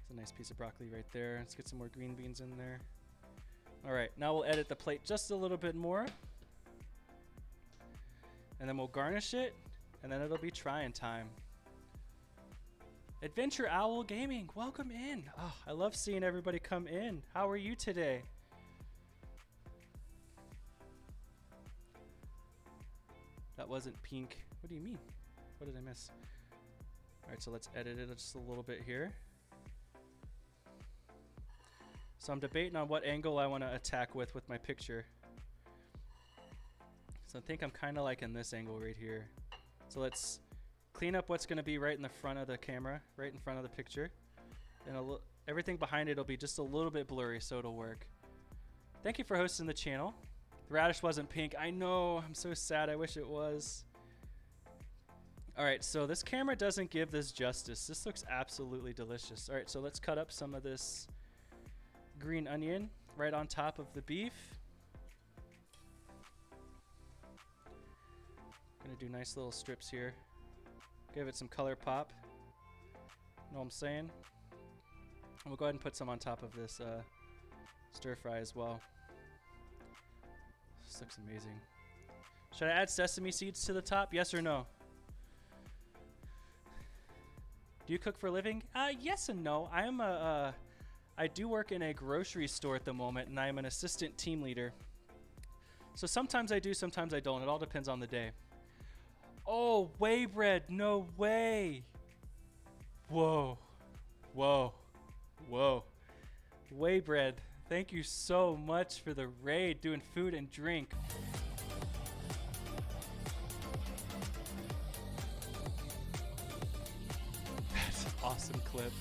It's a nice piece of broccoli right there. Let's get some more green beans in there. All right, now we'll edit the plate just a little bit more. And then we'll garnish it, and then it'll be trying time. Adventure Owl Gaming, welcome in. Oh, I love seeing everybody come in. How are you today? That wasn't pink. What do you mean? What did I miss? All right, so let's edit it just a little bit here. So I'm debating on what angle I want to attack with with my picture. So I think I'm kind of like in this angle right here. So let's clean up what's going to be right in the front of the camera, right in front of the picture. And everything behind it will be just a little bit blurry so it'll work. Thank you for hosting the channel. The radish wasn't pink. I know. I'm so sad. I wish it was. All right, so this camera doesn't give this justice. This looks absolutely delicious. All right, so let's cut up some of this green onion right on top of the beef. Gonna do nice little strips here. Give it some color pop. Know what I'm saying? And we'll go ahead and put some on top of this uh, stir fry as well. This looks amazing. Should I add sesame seeds to the top? Yes or no? Do you cook for a living? Uh, yes and no. I am a, uh, I do work in a grocery store at the moment, and I am an assistant team leader. So sometimes I do, sometimes I don't. It all depends on the day. Oh, Waybread. No way. Whoa. Whoa. Whoa. Waybread. Thank you so much for the raid, doing food and drink. That's an awesome clip.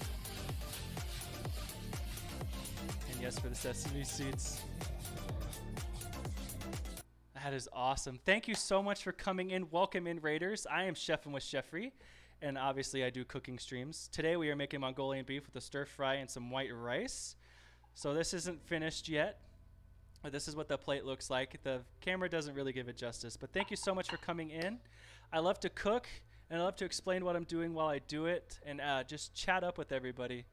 And yes, for the sesame seeds. That is awesome. Thank you so much for coming in. Welcome in, Raiders. I am Cheffin' with Cheffrey, and obviously I do cooking streams. Today we are making Mongolian beef with a stir fry and some white rice. So this isn't finished yet. But this is what the plate looks like. The camera doesn't really give it justice. But thank you so much for coming in. I love to cook, and I love to explain what I'm doing while I do it, and uh, just chat up with everybody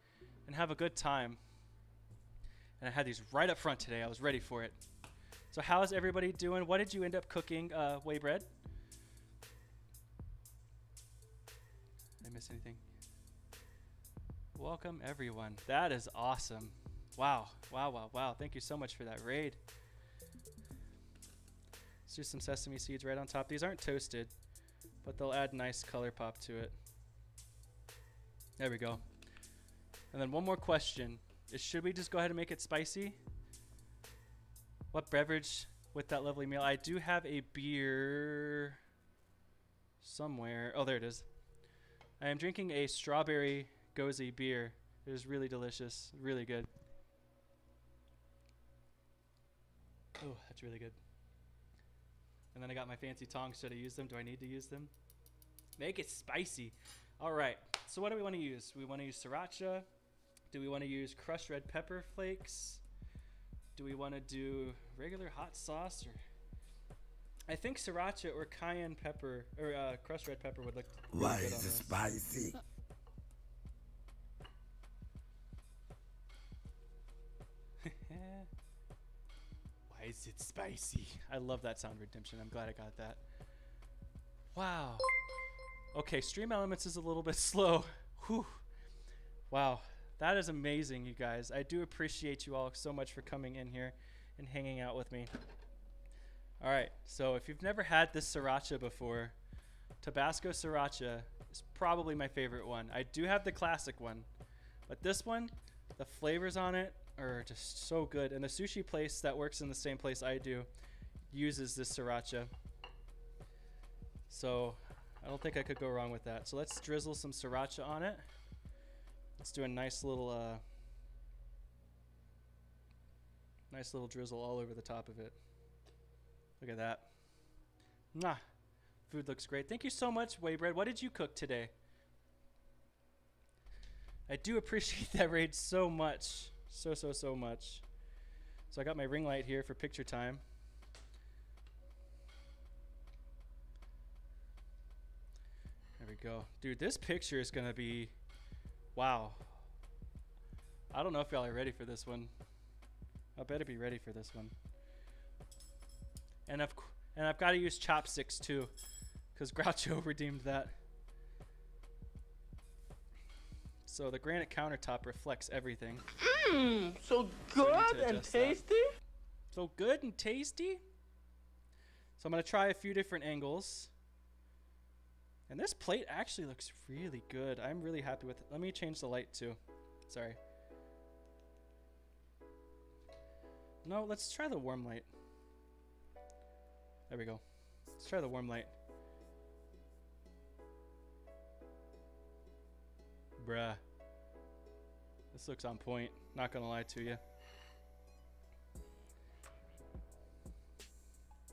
and have a good time. And I had these right up front today. I was ready for it. So how's everybody doing? What did you end up cooking, uh, Waybread? Did I miss anything? Welcome everyone. That is awesome. Wow, wow, wow, wow. Thank you so much for that raid. Let's do some sesame seeds right on top. These aren't toasted, but they'll add nice color pop to it. There we go. And then one more question. Is should we just go ahead and make it spicy? What beverage with that lovely meal? I do have a beer somewhere. Oh, there it is. I am drinking a strawberry gose beer. It is really delicious, really good. Oh, that's really good. And then I got my fancy tongs. Should I use them? Do I need to use them? Make it spicy. All right. So what do we want to use? We want to use sriracha. Do we want to use crushed red pepper flakes? Do we want to do regular hot sauce or? I think sriracha or cayenne pepper or uh, crushed red pepper would look. Really Why is it spicy? Why is it spicy? I love that sound redemption. I'm glad I got that. Wow. Okay, Stream Elements is a little bit slow. Whew. Wow. That is amazing, you guys. I do appreciate you all so much for coming in here and hanging out with me. All right, so if you've never had this sriracha before, Tabasco sriracha is probably my favorite one. I do have the classic one, but this one, the flavors on it are just so good. And the sushi place that works in the same place I do uses this sriracha. So I don't think I could go wrong with that. So let's drizzle some sriracha on it. Let's do a nice little uh, nice little drizzle all over the top of it. Look at that. Nah, Food looks great. Thank you so much, Waybread. What did you cook today? I do appreciate that raid so much so, so, so much. So I got my ring light here for picture time. There we go. Dude, this picture is going to be, wow. I don't know if y'all are ready for this one. I better be ready for this one. And I've, and I've got to use chopsticks too. because Groucho redeemed that. So the granite countertop reflects everything. Mmm, so So I need good and adjust that. tasty. So good and tasty. So I'm gonna try a few different angles. And this plate actually looks really good. I'm really happy with it. Let me change the light too. Sorry. No, let's try the warm light. There we go. Let's try the warm light. Bruh. This looks on point. Not gonna lie to you.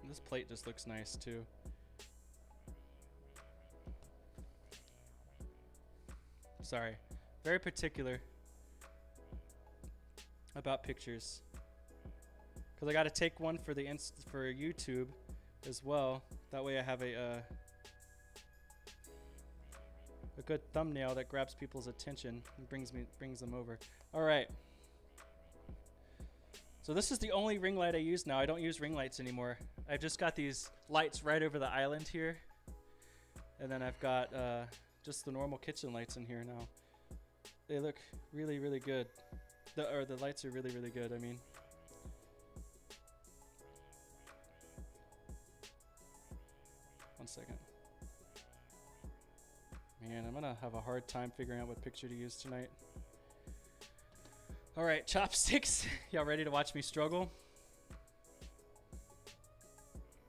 This plate just looks nice too. Sorry. Very particular about pictures. Cuz I got to take one for the inst- for YouTube as well. That way I have a uh, a good thumbnail that grabs people's attention and brings me brings them over. All right. So this is the only ring light I use now. I don't use ring lights anymore. I've just got these lights right over the island here. And then I've got uh, just the normal kitchen lights in here now. They look really, really good. The, or the lights are really, really good, I mean. One second. Man, I'm gonna have a hard time figuring out what picture to use tonight. All right, chopsticks. Y'all ready to watch me struggle?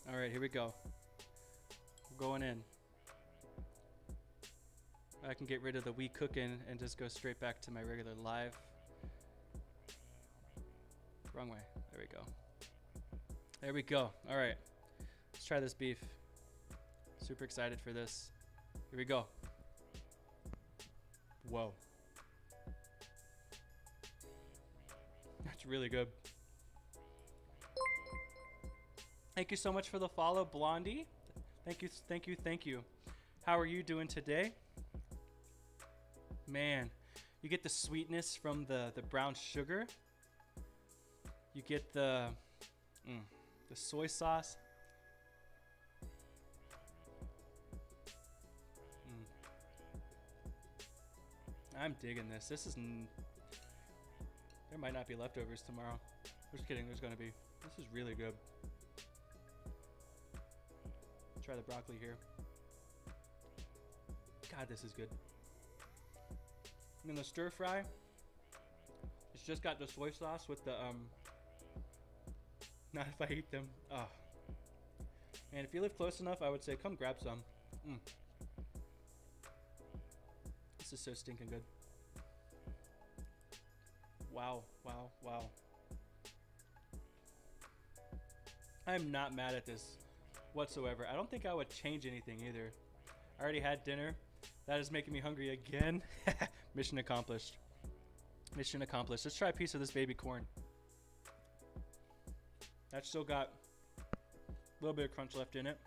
All right, here we go. Going in. I can get rid of the we cooking and just go straight back to my regular live. Wrong way. There we go. There we go. All right. Let's try this beef. Super excited for this. Here we go. Whoa. That's really good. Thank you so much for the follow, Blondie. Thank you, thank you, thank you. How are you doing today? Man, you get the sweetness from the, the brown sugar. You get the mm, the soy sauce. Mm. I'm digging this. This is. There might not be leftovers tomorrow. Just kidding. There's gonna be. This is really good. Try the broccoli here. God, this is good. And then the stir fry. It's just got the soy sauce with the um. Not if I eat them. Oh. And if you live close enough, I would say come grab some. Mm. This is so stinking good. Wow, wow, wow. I'm not mad at this whatsoever. I don't think I would change anything either. I already had dinner. That is making me hungry again. Mission accomplished. Mission accomplished. Let's try a piece of this baby corn. That's still got a little bit of crunch left in it.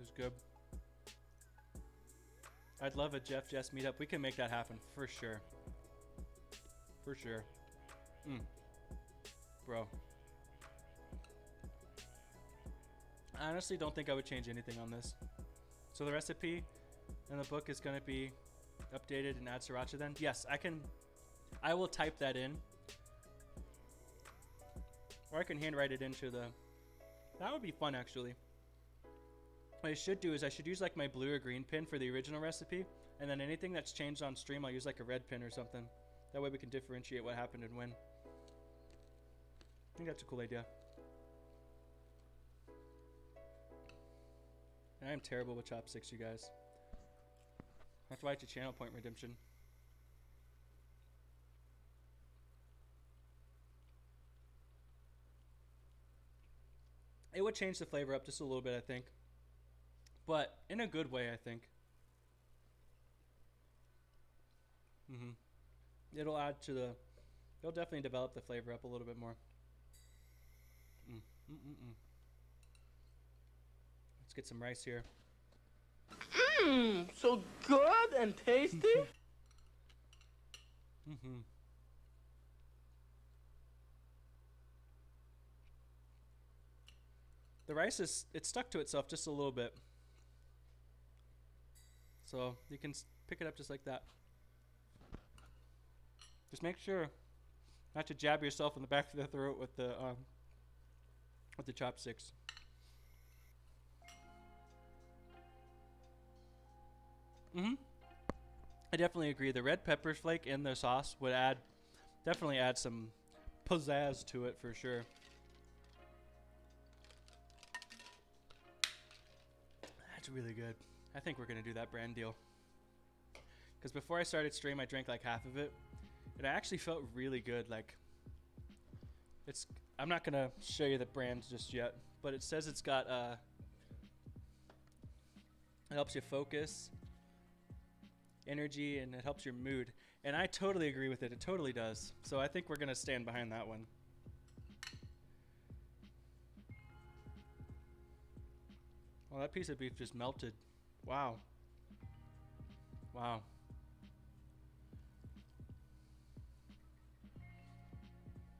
It's good. I'd love a Jeff Jess meetup. We can make that happen for sure. For sure. Mm. Bro. I honestly don't think I would change anything on this. So the recipe in the book is going to be updated and add sriracha then? Yes, I can. I will type that in. Or I can handwrite it into the. That would be fun actually. What I should do is I should use like my blue or green pin for the original recipe, and then anything that's changed on stream, I'll use like a red pin or something. That way we can differentiate what happened and when. I think that's a cool idea. And I'm terrible with chopsticks, you guys. That's why it's a channel point redemption. It would change the flavor up just a little bit, I think. But in a good way, I think. hmm It'll add to the. It'll definitely develop the flavor up a little bit more. Mm. Mm-mm-mm. Let's get some rice here. Mmm, so good and tasty. Mm-hmm. The rice is it stuck to itself just a little bit. So you can pick it up just like that. Just make sure not to jab yourself in the back of the throat with the um, with the chopsticks. Mm-hmm. I definitely agree. The red pepper flake in the sauce would add, definitely add some pizzazz to it for sure. That's really good. I think we're gonna do that brand deal. Because before I started stream, I drank like half of it, and I actually felt really good. Like, it's. I'm not gonna show you the brand just yet, but it says it's got uh. It helps you focus, energy, and it helps your mood. And I totally agree with it. It totally does. So I think we're gonna stand behind that one. Well, that piece of beef just melted. Wow. Wow.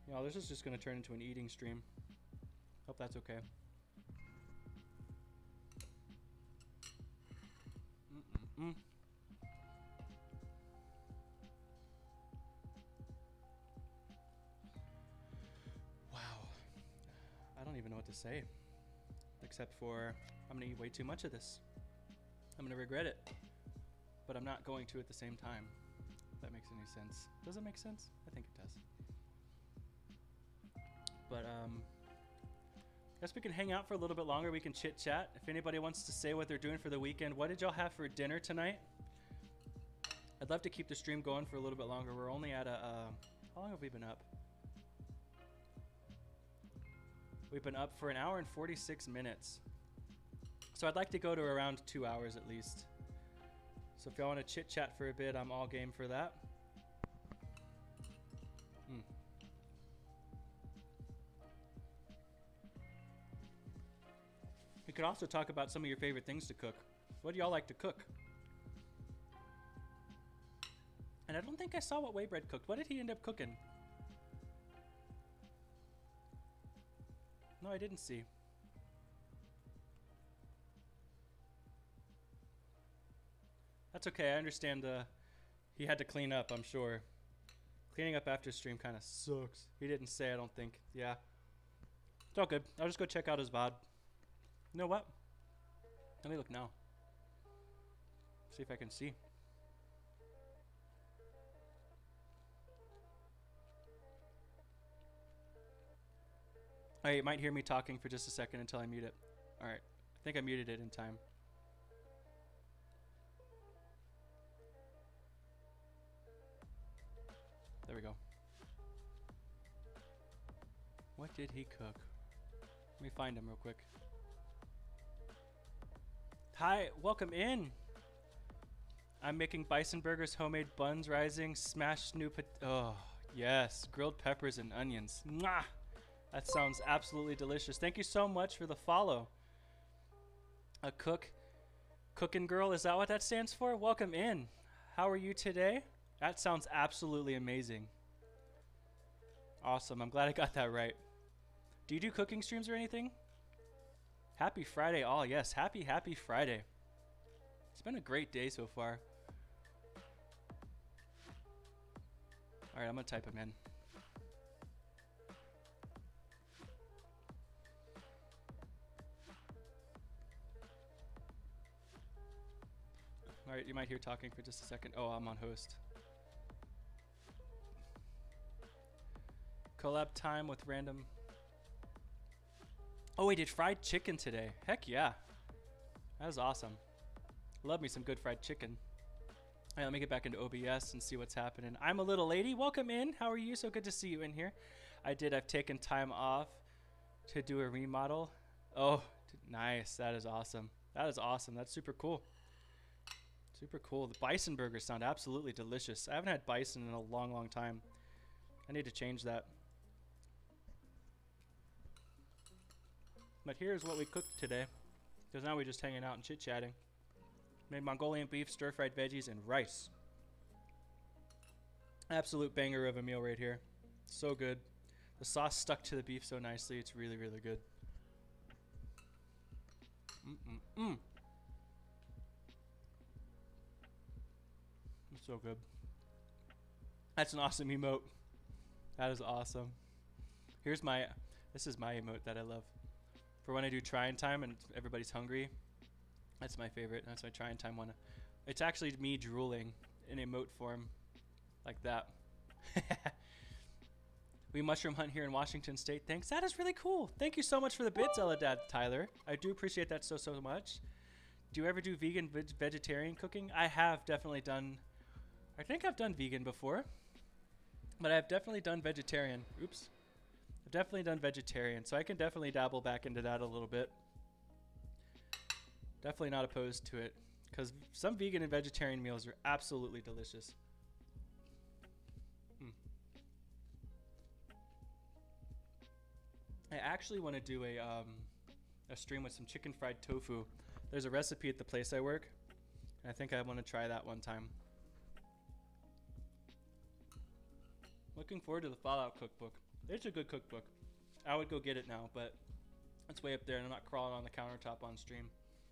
Y'all, this is just going to turn into an eating stream. Hope that's okay. Mm-mm-mm. Wow. I don't even know what to say. Except for, I'm to eat way too much of this. I'm to regret it. But I'm not going to at the same time. If that makes any sense. Does it make sense? I think it does. But um, I guess we can hang out for a little bit longer. We can chit chat. If anybody wants to say what they're doing for the weekend, what did y'all have for dinner tonight? I'd love to keep the stream going for a little bit longer. We're only at a. Uh, how long have we been up? We've been up for an hour and 46 minutes. So I'd like to go to around two hours at least. So if y'all want to chit chat for a bit, I'm all game for that. Mm. We could also talk about some of your favorite things to cook. What do y'all like to cook? And I don't think I saw what Waybread cooked. What did he end up cooking? No, I didn't see. That's okay. I understand. Uh, he had to clean up. I'm sure. Cleaning up after stream kind of sucks. He didn't say. I don't think. Yeah. It's all good. I'll just go check out his VOD. You know what? Let me look now. See if I can see. Oh, you might hear me talking for just a second until I mute it. Alright. I think I muted it in time. There we go. What did he cook? Let me find him real quick. Hi, welcome in. I'm making bison burgers, homemade buns rising, smashed new pot- Oh, yes, grilled peppers and onions. Mwah! That sounds absolutely delicious. Thank you so much for the follow. A cook, cooking girl, is that what that stands for? Welcome in. How are you today? That sounds absolutely amazing. Awesome. I'm glad I got that right. Do you do cooking streams or anything? Happy Friday, all. Yes, happy, happy Friday. It's been a great day so far. All right, I'm going to type them in. All right, you might hear talking for just a second. Oh, I'm on host. Collab time with random. Oh, we did fried chicken today. Heck yeah. That was awesome. Love me some good fried chicken. All right, let me get back into OBS and see what's happening. I'm a little lady. Welcome in. How are you? So good to see you in here. I did. I've taken time off to do a remodel. Oh, nice. That is awesome. That is awesome. That's super cool. Super cool. The bison burgers sound absolutely delicious. I haven't had bison in a long, long time. I need to change that. But here's what we cooked today. Because now we're just hanging out and chit chatting. Made Mongolian beef, stir fried veggies, and rice. Absolute banger of a meal right here. So good. The sauce stuck to the beef so nicely. It's really, really good. Mm-mm-mm. So good. That's an awesome emote. That is awesome. Here's my, this is my emote that I love. For when I do trying time and everybody's hungry, that's my favorite. That's my trying time one. It's actually me drooling in emote form, like that. we mushroom hunt here in Washington State. Thanks. That is really cool. Thank you so much for the bits, Eladad Tyler. I do appreciate that so so much. Do you ever do vegan veg- vegetarian cooking? I have definitely done. I think I've done vegan before, but I've definitely done vegetarian. Oops. I've definitely done vegetarian, so I can definitely dabble back into that a little bit. Definitely not opposed to it, because some vegan and vegetarian meals are absolutely delicious. Mm. I actually want to do a um, a stream with some chicken fried tofu. There's a recipe at the place I work, and I think I want to try that one time. Looking forward to the Fallout cookbook. It's a good cookbook. I would go get it now, but it's way up there, and I'm not crawling on the countertop on stream.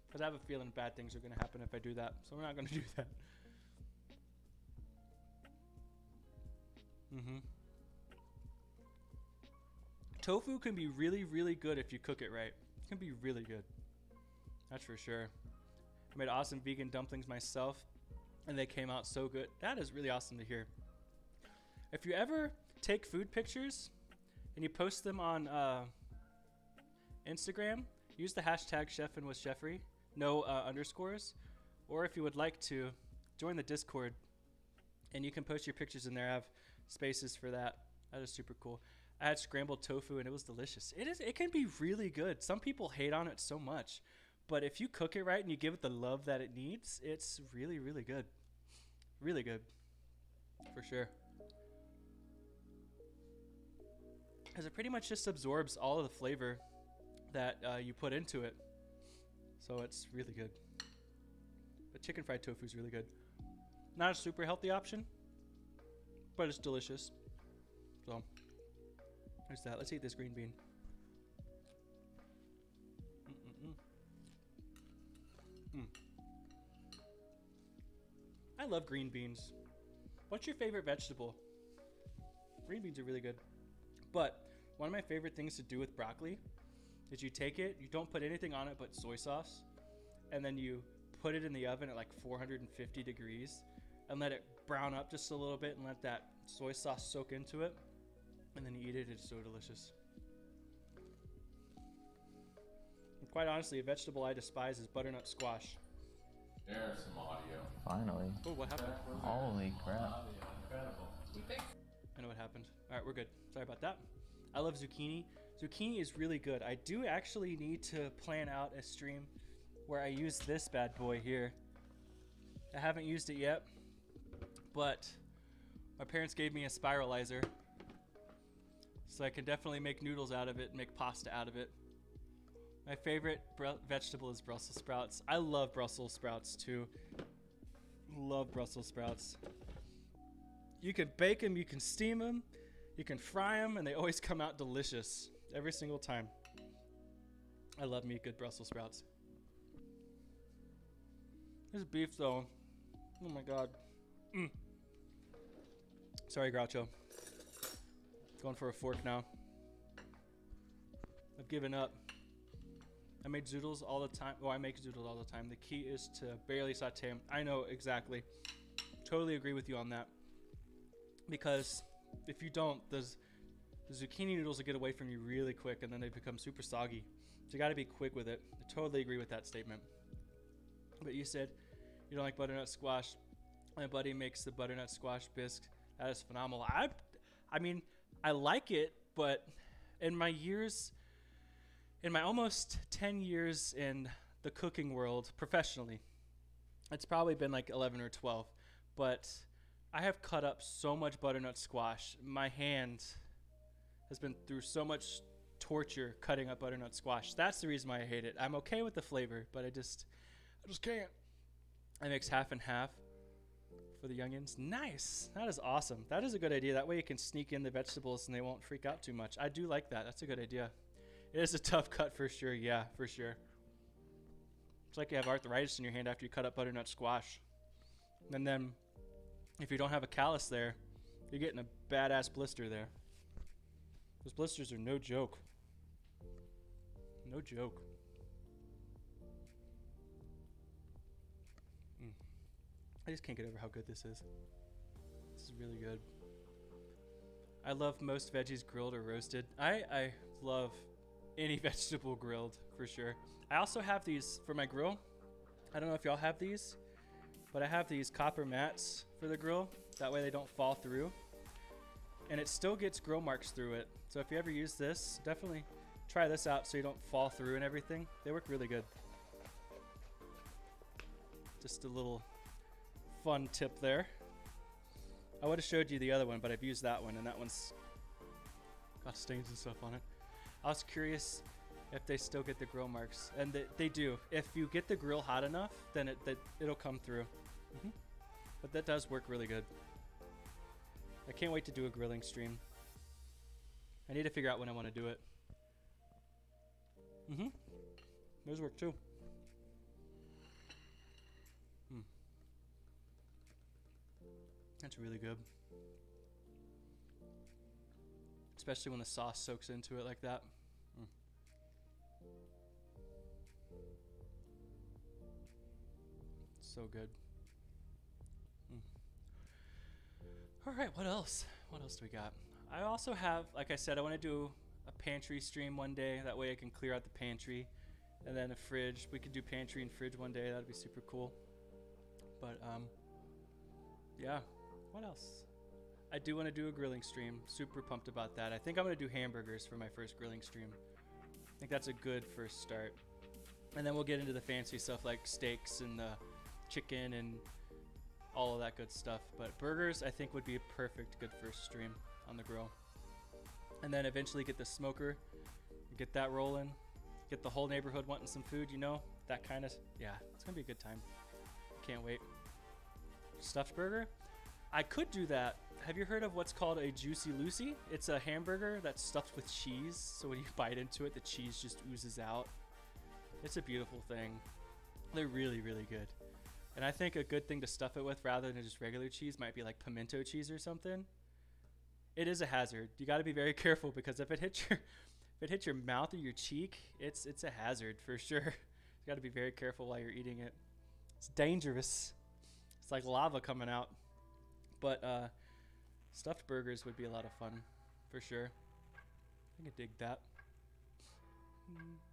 Because I have a feeling bad things are going to happen if I do that. So we're not going to do that. Mm-hmm. Tofu can be really, really good if you cook it right. It can be really good. That's for sure. I made awesome vegan dumplings myself, and they came out so good. That is really awesome to hear. If you ever take food pictures and you post them on uh, Instagram, use the hashtag Cheffin' with Cheffrey, no uh, underscores. Or if you would like to, join the Discord and you can post your pictures in there. I have spaces for that. That is super cool. I had scrambled tofu and it was delicious. It is. It can be really good. Some people hate on it so much, but if you cook it right and you give it the love that it needs, it's really, really good. Really good, for sure. Because it pretty much just absorbs all of the flavor that uh, you put into it. So it's really good. But chicken fried tofu is really good. Not a super healthy option, but it's delicious. So there's that. Let's eat this green bean. Mm. I love green beans. What's your favorite vegetable? Green beans are really good. But one of my favorite things to do with broccoli is you take it, you don't put anything on it but soy sauce, and then you put it in the oven at like 450 degrees and let it brown up just a little bit and let that soy sauce soak into it. And then you eat it, it's so delicious. And quite honestly, a vegetable I despise is butternut squash. There's some audio. Finally. Oh, what happened? Holy crap. Incredible. Know what happened. All right, we're good. Sorry about that. I love zucchini. Zucchini is really good. I do actually need to plan out a stream where I use this bad boy here. I haven't used it yet, but my parents gave me a spiralizer. So I can definitely make noodles out of it and make pasta out of it. My favorite vegetable is Brussels sprouts. I love Brussels sprouts too. Love Brussels sprouts. You can bake them, you can steam them, you can fry them, and they always come out delicious every single time. I love me good Brussels sprouts. This beef, though. Oh my god. Mm. Sorry, Groucho. Going for a fork now. I've given up. I make zoodles all the time. Oh, I make zoodles all the time. The key is to barely saute them. I know exactly. Totally agree with you on that. Because if you don't, the zucchini noodles will get away from you really quick and then they become super soggy. So you got to be quick with it. I totally agree with that statement. But you said you don't like butternut squash. My buddy makes the butternut squash bisque. That is phenomenal. I, I mean, I like it, but in my years, in my almost 10 years in the cooking world professionally, it's probably been like 11 or 12, but I have cut up so much butternut squash. My hand has been through so much torture cutting up butternut squash. That's the reason why I hate it. I'm okay with the flavor, but I just I just can't. I mix half and half for the youngins. Nice. That is awesome. That is a good idea. That way you can sneak in the vegetables and they won't freak out too much. I do like that. That's a good idea. It is a tough cut for sure. Yeah, for sure. It's like you have arthritis in your hand after you cut up butternut squash. And then If you don't have a callus there, you're getting a badass blister there. Those blisters are no joke. No joke. Mm. I just can't get over how good this is. This is really good. I love most veggies grilled or roasted. I, I love any vegetable grilled for sure. I also have these for my grill. I don't know if y'all have these, but I have these copper mats for the grill. That way they don't fall through. And it still gets grill marks through it. So if you ever use this, definitely try this out so you don't fall through and everything. They work really good. Just a little fun tip there. I would have showed you the other one, but I've used that one, and that one's got stains and stuff on it. I was curious if they still get the grill marks, and they, they do. If you get the grill hot enough, then it that it'll come through. Hmm But that does work really good. I can't wait to do a grilling stream. I need to figure out when I want to do it. Mm-hmm. Those work too. Hmm. That's really good. Especially when the sauce soaks into it like that. Mm. So good. Mm. All right, what else? What else do we got? I also have, like I said, I want to do a pantry stream one day. That way I can clear out the pantry. And then a fridge. We could do pantry and fridge one day. That'd be super cool. But, um, yeah. What else? I do want to do a grilling stream. Super pumped about that. I think I'm going to do hamburgers for my first grilling stream. I think that's a good first start. And then we'll get into the fancy stuff like steaks and the chicken and all of that good stuff. But burgers, I think, would be a perfect good first stream on the grill. And then eventually get the smoker, get that rolling, get the whole neighborhood wanting some food, you know? That kind of, yeah, it's gonna be a good time. Can't wait. Stuffed burger? I could do that. Have you heard of what's called a Juicy Lucy? It's a hamburger that's stuffed with cheese, so when you bite into it, the cheese just oozes out. It's a beautiful thing. They're really, really good. And I think a good thing to stuff it with rather than just regular cheese might be like pimento cheese or something it is a hazard. You got to be very careful because if it hits your if it hits your mouth or your cheek, it's it's a hazard for sure. you got to be very careful while you're eating it. It's dangerous. It's like lava coming out. But uh, stuffed burgers would be a lot of fun for sure. I could dig that. Hmm.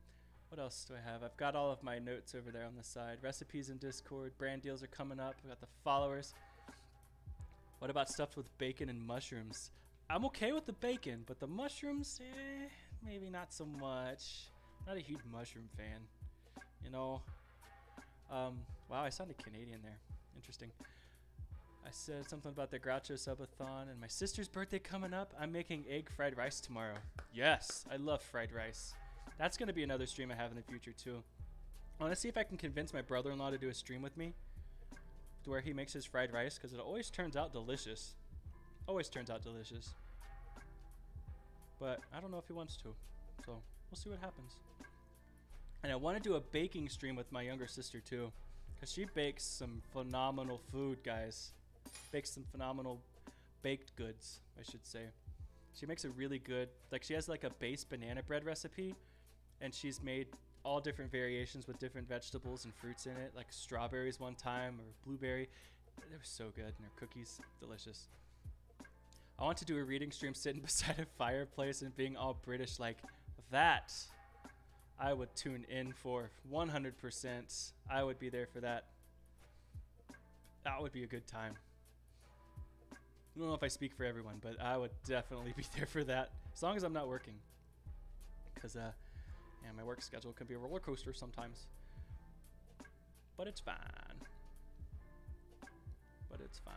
What else do I have? I've got all of my notes over there on the side. Recipes in Discord. Brand deals are coming up. We got the followers. What about stuffed with bacon and mushrooms? I'm okay with the bacon, but the mushrooms, eh, maybe not so much. Not a huge mushroom fan, you know. Um, wow, I sounded Canadian there. Interesting. I said something about the Groucho subathon and my sister's birthday coming up. I'm making egg fried rice tomorrow. Yes, I love fried rice. That's going to be another stream I have in the future too. I want to see if I can convince my brother-in-law to do a stream with me to where he makes his fried rice because it always turns out delicious. Always turns out delicious. But I don't know if he wants to. So we'll see what happens. And I want to do a baking stream with my younger sister too. Because she bakes some phenomenal food, guys. Bakes some phenomenal baked goods, I should say. She makes a really good, like she has like a base banana bread recipe. And she's made all different variations with different vegetables and fruits in it. Like strawberries one time or blueberry. They were so good. And her cookies, delicious. I want to do a reading stream sitting beside a fireplace and being all British like that. I would tune in for 100%. I would be there for that. That would be a good time. I don't know if I speak for everyone, but I would definitely be there for that. As long as I'm not working. Because, uh, yeah, my work schedule can be a roller coaster sometimes. But it's fine. But it's fine.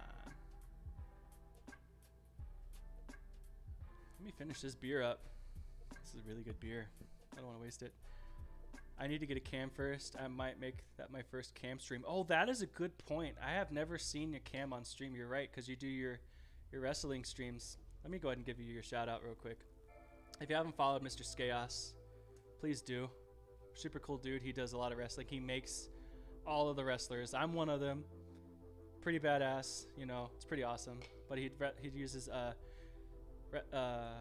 Let me finish this beer up. This is a really good beer. I don't want to waste it. I need to get a cam first. I might make that my first cam stream. Oh, that is a good point. I have never seen a cam on stream. You're right, because you do your your wrestling streams. Let me go ahead and give you your shout out real quick. If you haven't followed Mr. Chaos, please do. Super cool dude. He does a lot of wrestling. He makes all of the wrestlers. I'm one of them. pretty badass. You know, it's pretty awesome. But he he uses uh, uh,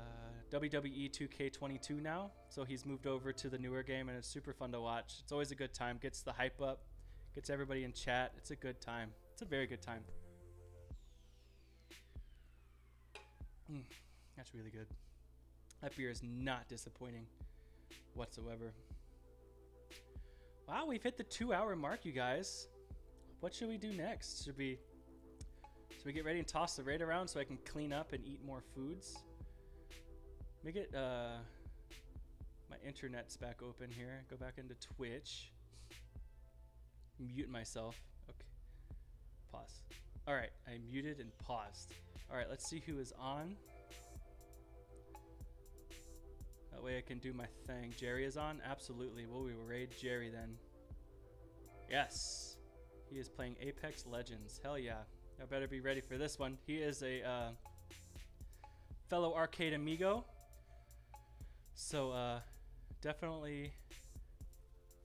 WWE 2K22 now, so he's moved over to the newer game, and it's super fun to watch. It's always a good time. Gets the hype up, gets everybody in chat. It's a good time. It's a very good time. Mm, that's really good. That beer is not disappointing whatsoever. Wow, we've hit the two-hour mark, you guys. What should we do next? Should we should we get ready and toss the raid around so I can clean up and eat more foods? Make it uh my internet's back open here. Go back into Twitch. Mute myself. Okay. Pause. All right, I muted and paused. All right, let's see who is on. That way I can do my thing. Jerry is on? Absolutely. Well, we will raid Jerry then. Yes. He is playing Apex Legends. Hell yeah. I better be ready for this one. He is a uh, fellow arcade amigo. So uh, definitely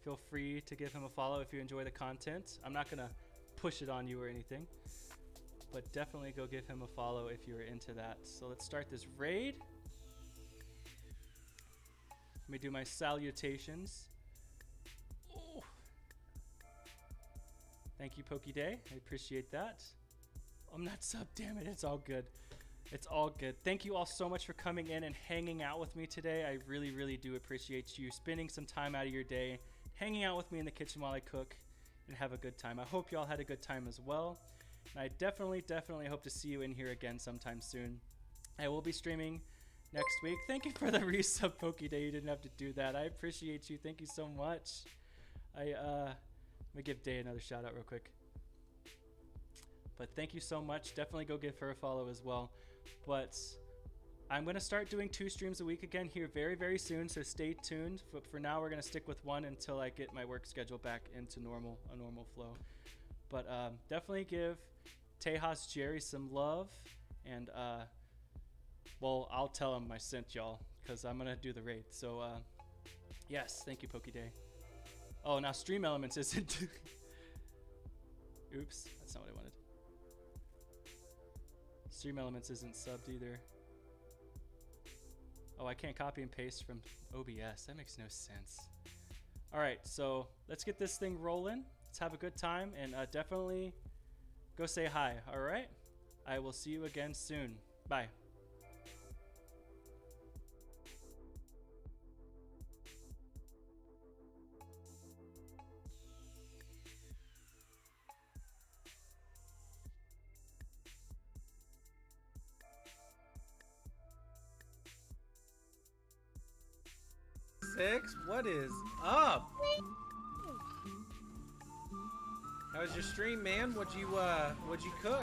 feel free to give him a follow if you enjoy the content. I'm not going to push it on you or anything. But definitely go give him a follow if you're into that. So let's start this raid. Let me do my salutations. Ooh. Thank you, Pokeday. I appreciate that. I'm not sub, damn it. It's all good. It's all good. Thank you all so much for coming in and hanging out with me today. I really, really do appreciate you spending some time out of your day, hanging out with me in the kitchen while I cook and have a good time. I hope you all had a good time as well. And I definitely, definitely hope to see you in here again sometime soon. I will be streaming next week. Thank you for the resub, Pokeday. You didn't have to do that. I appreciate you. Thank you so much. I uh, let me give Day another shout out real quick. But thank you so much. Definitely go give her a follow as well. But I'm gonna start doing two streams a week again here very, very soon. So stay tuned. But for now, we're gonna stick with one until I get my work schedule back into normal, a normal flow. But um, definitely give Tejas Jerry some love and. Uh, well, I'll tell him I sent y'all because I'm gonna do the raid. So, uh, yes, thank you, Pokeday. Oh, now Stream Elements isn't. Oops, that's not what I wanted. Stream Elements isn't subbed either. Oh, I can't copy and paste from OBS. That makes no sense. All right, so let's get this thing rolling. Let's have a good time and uh, definitely go say hi. All right, I will see you again soon. Bye. Six, what is up? How was your stream, man? What'd you uh, what'd you cook?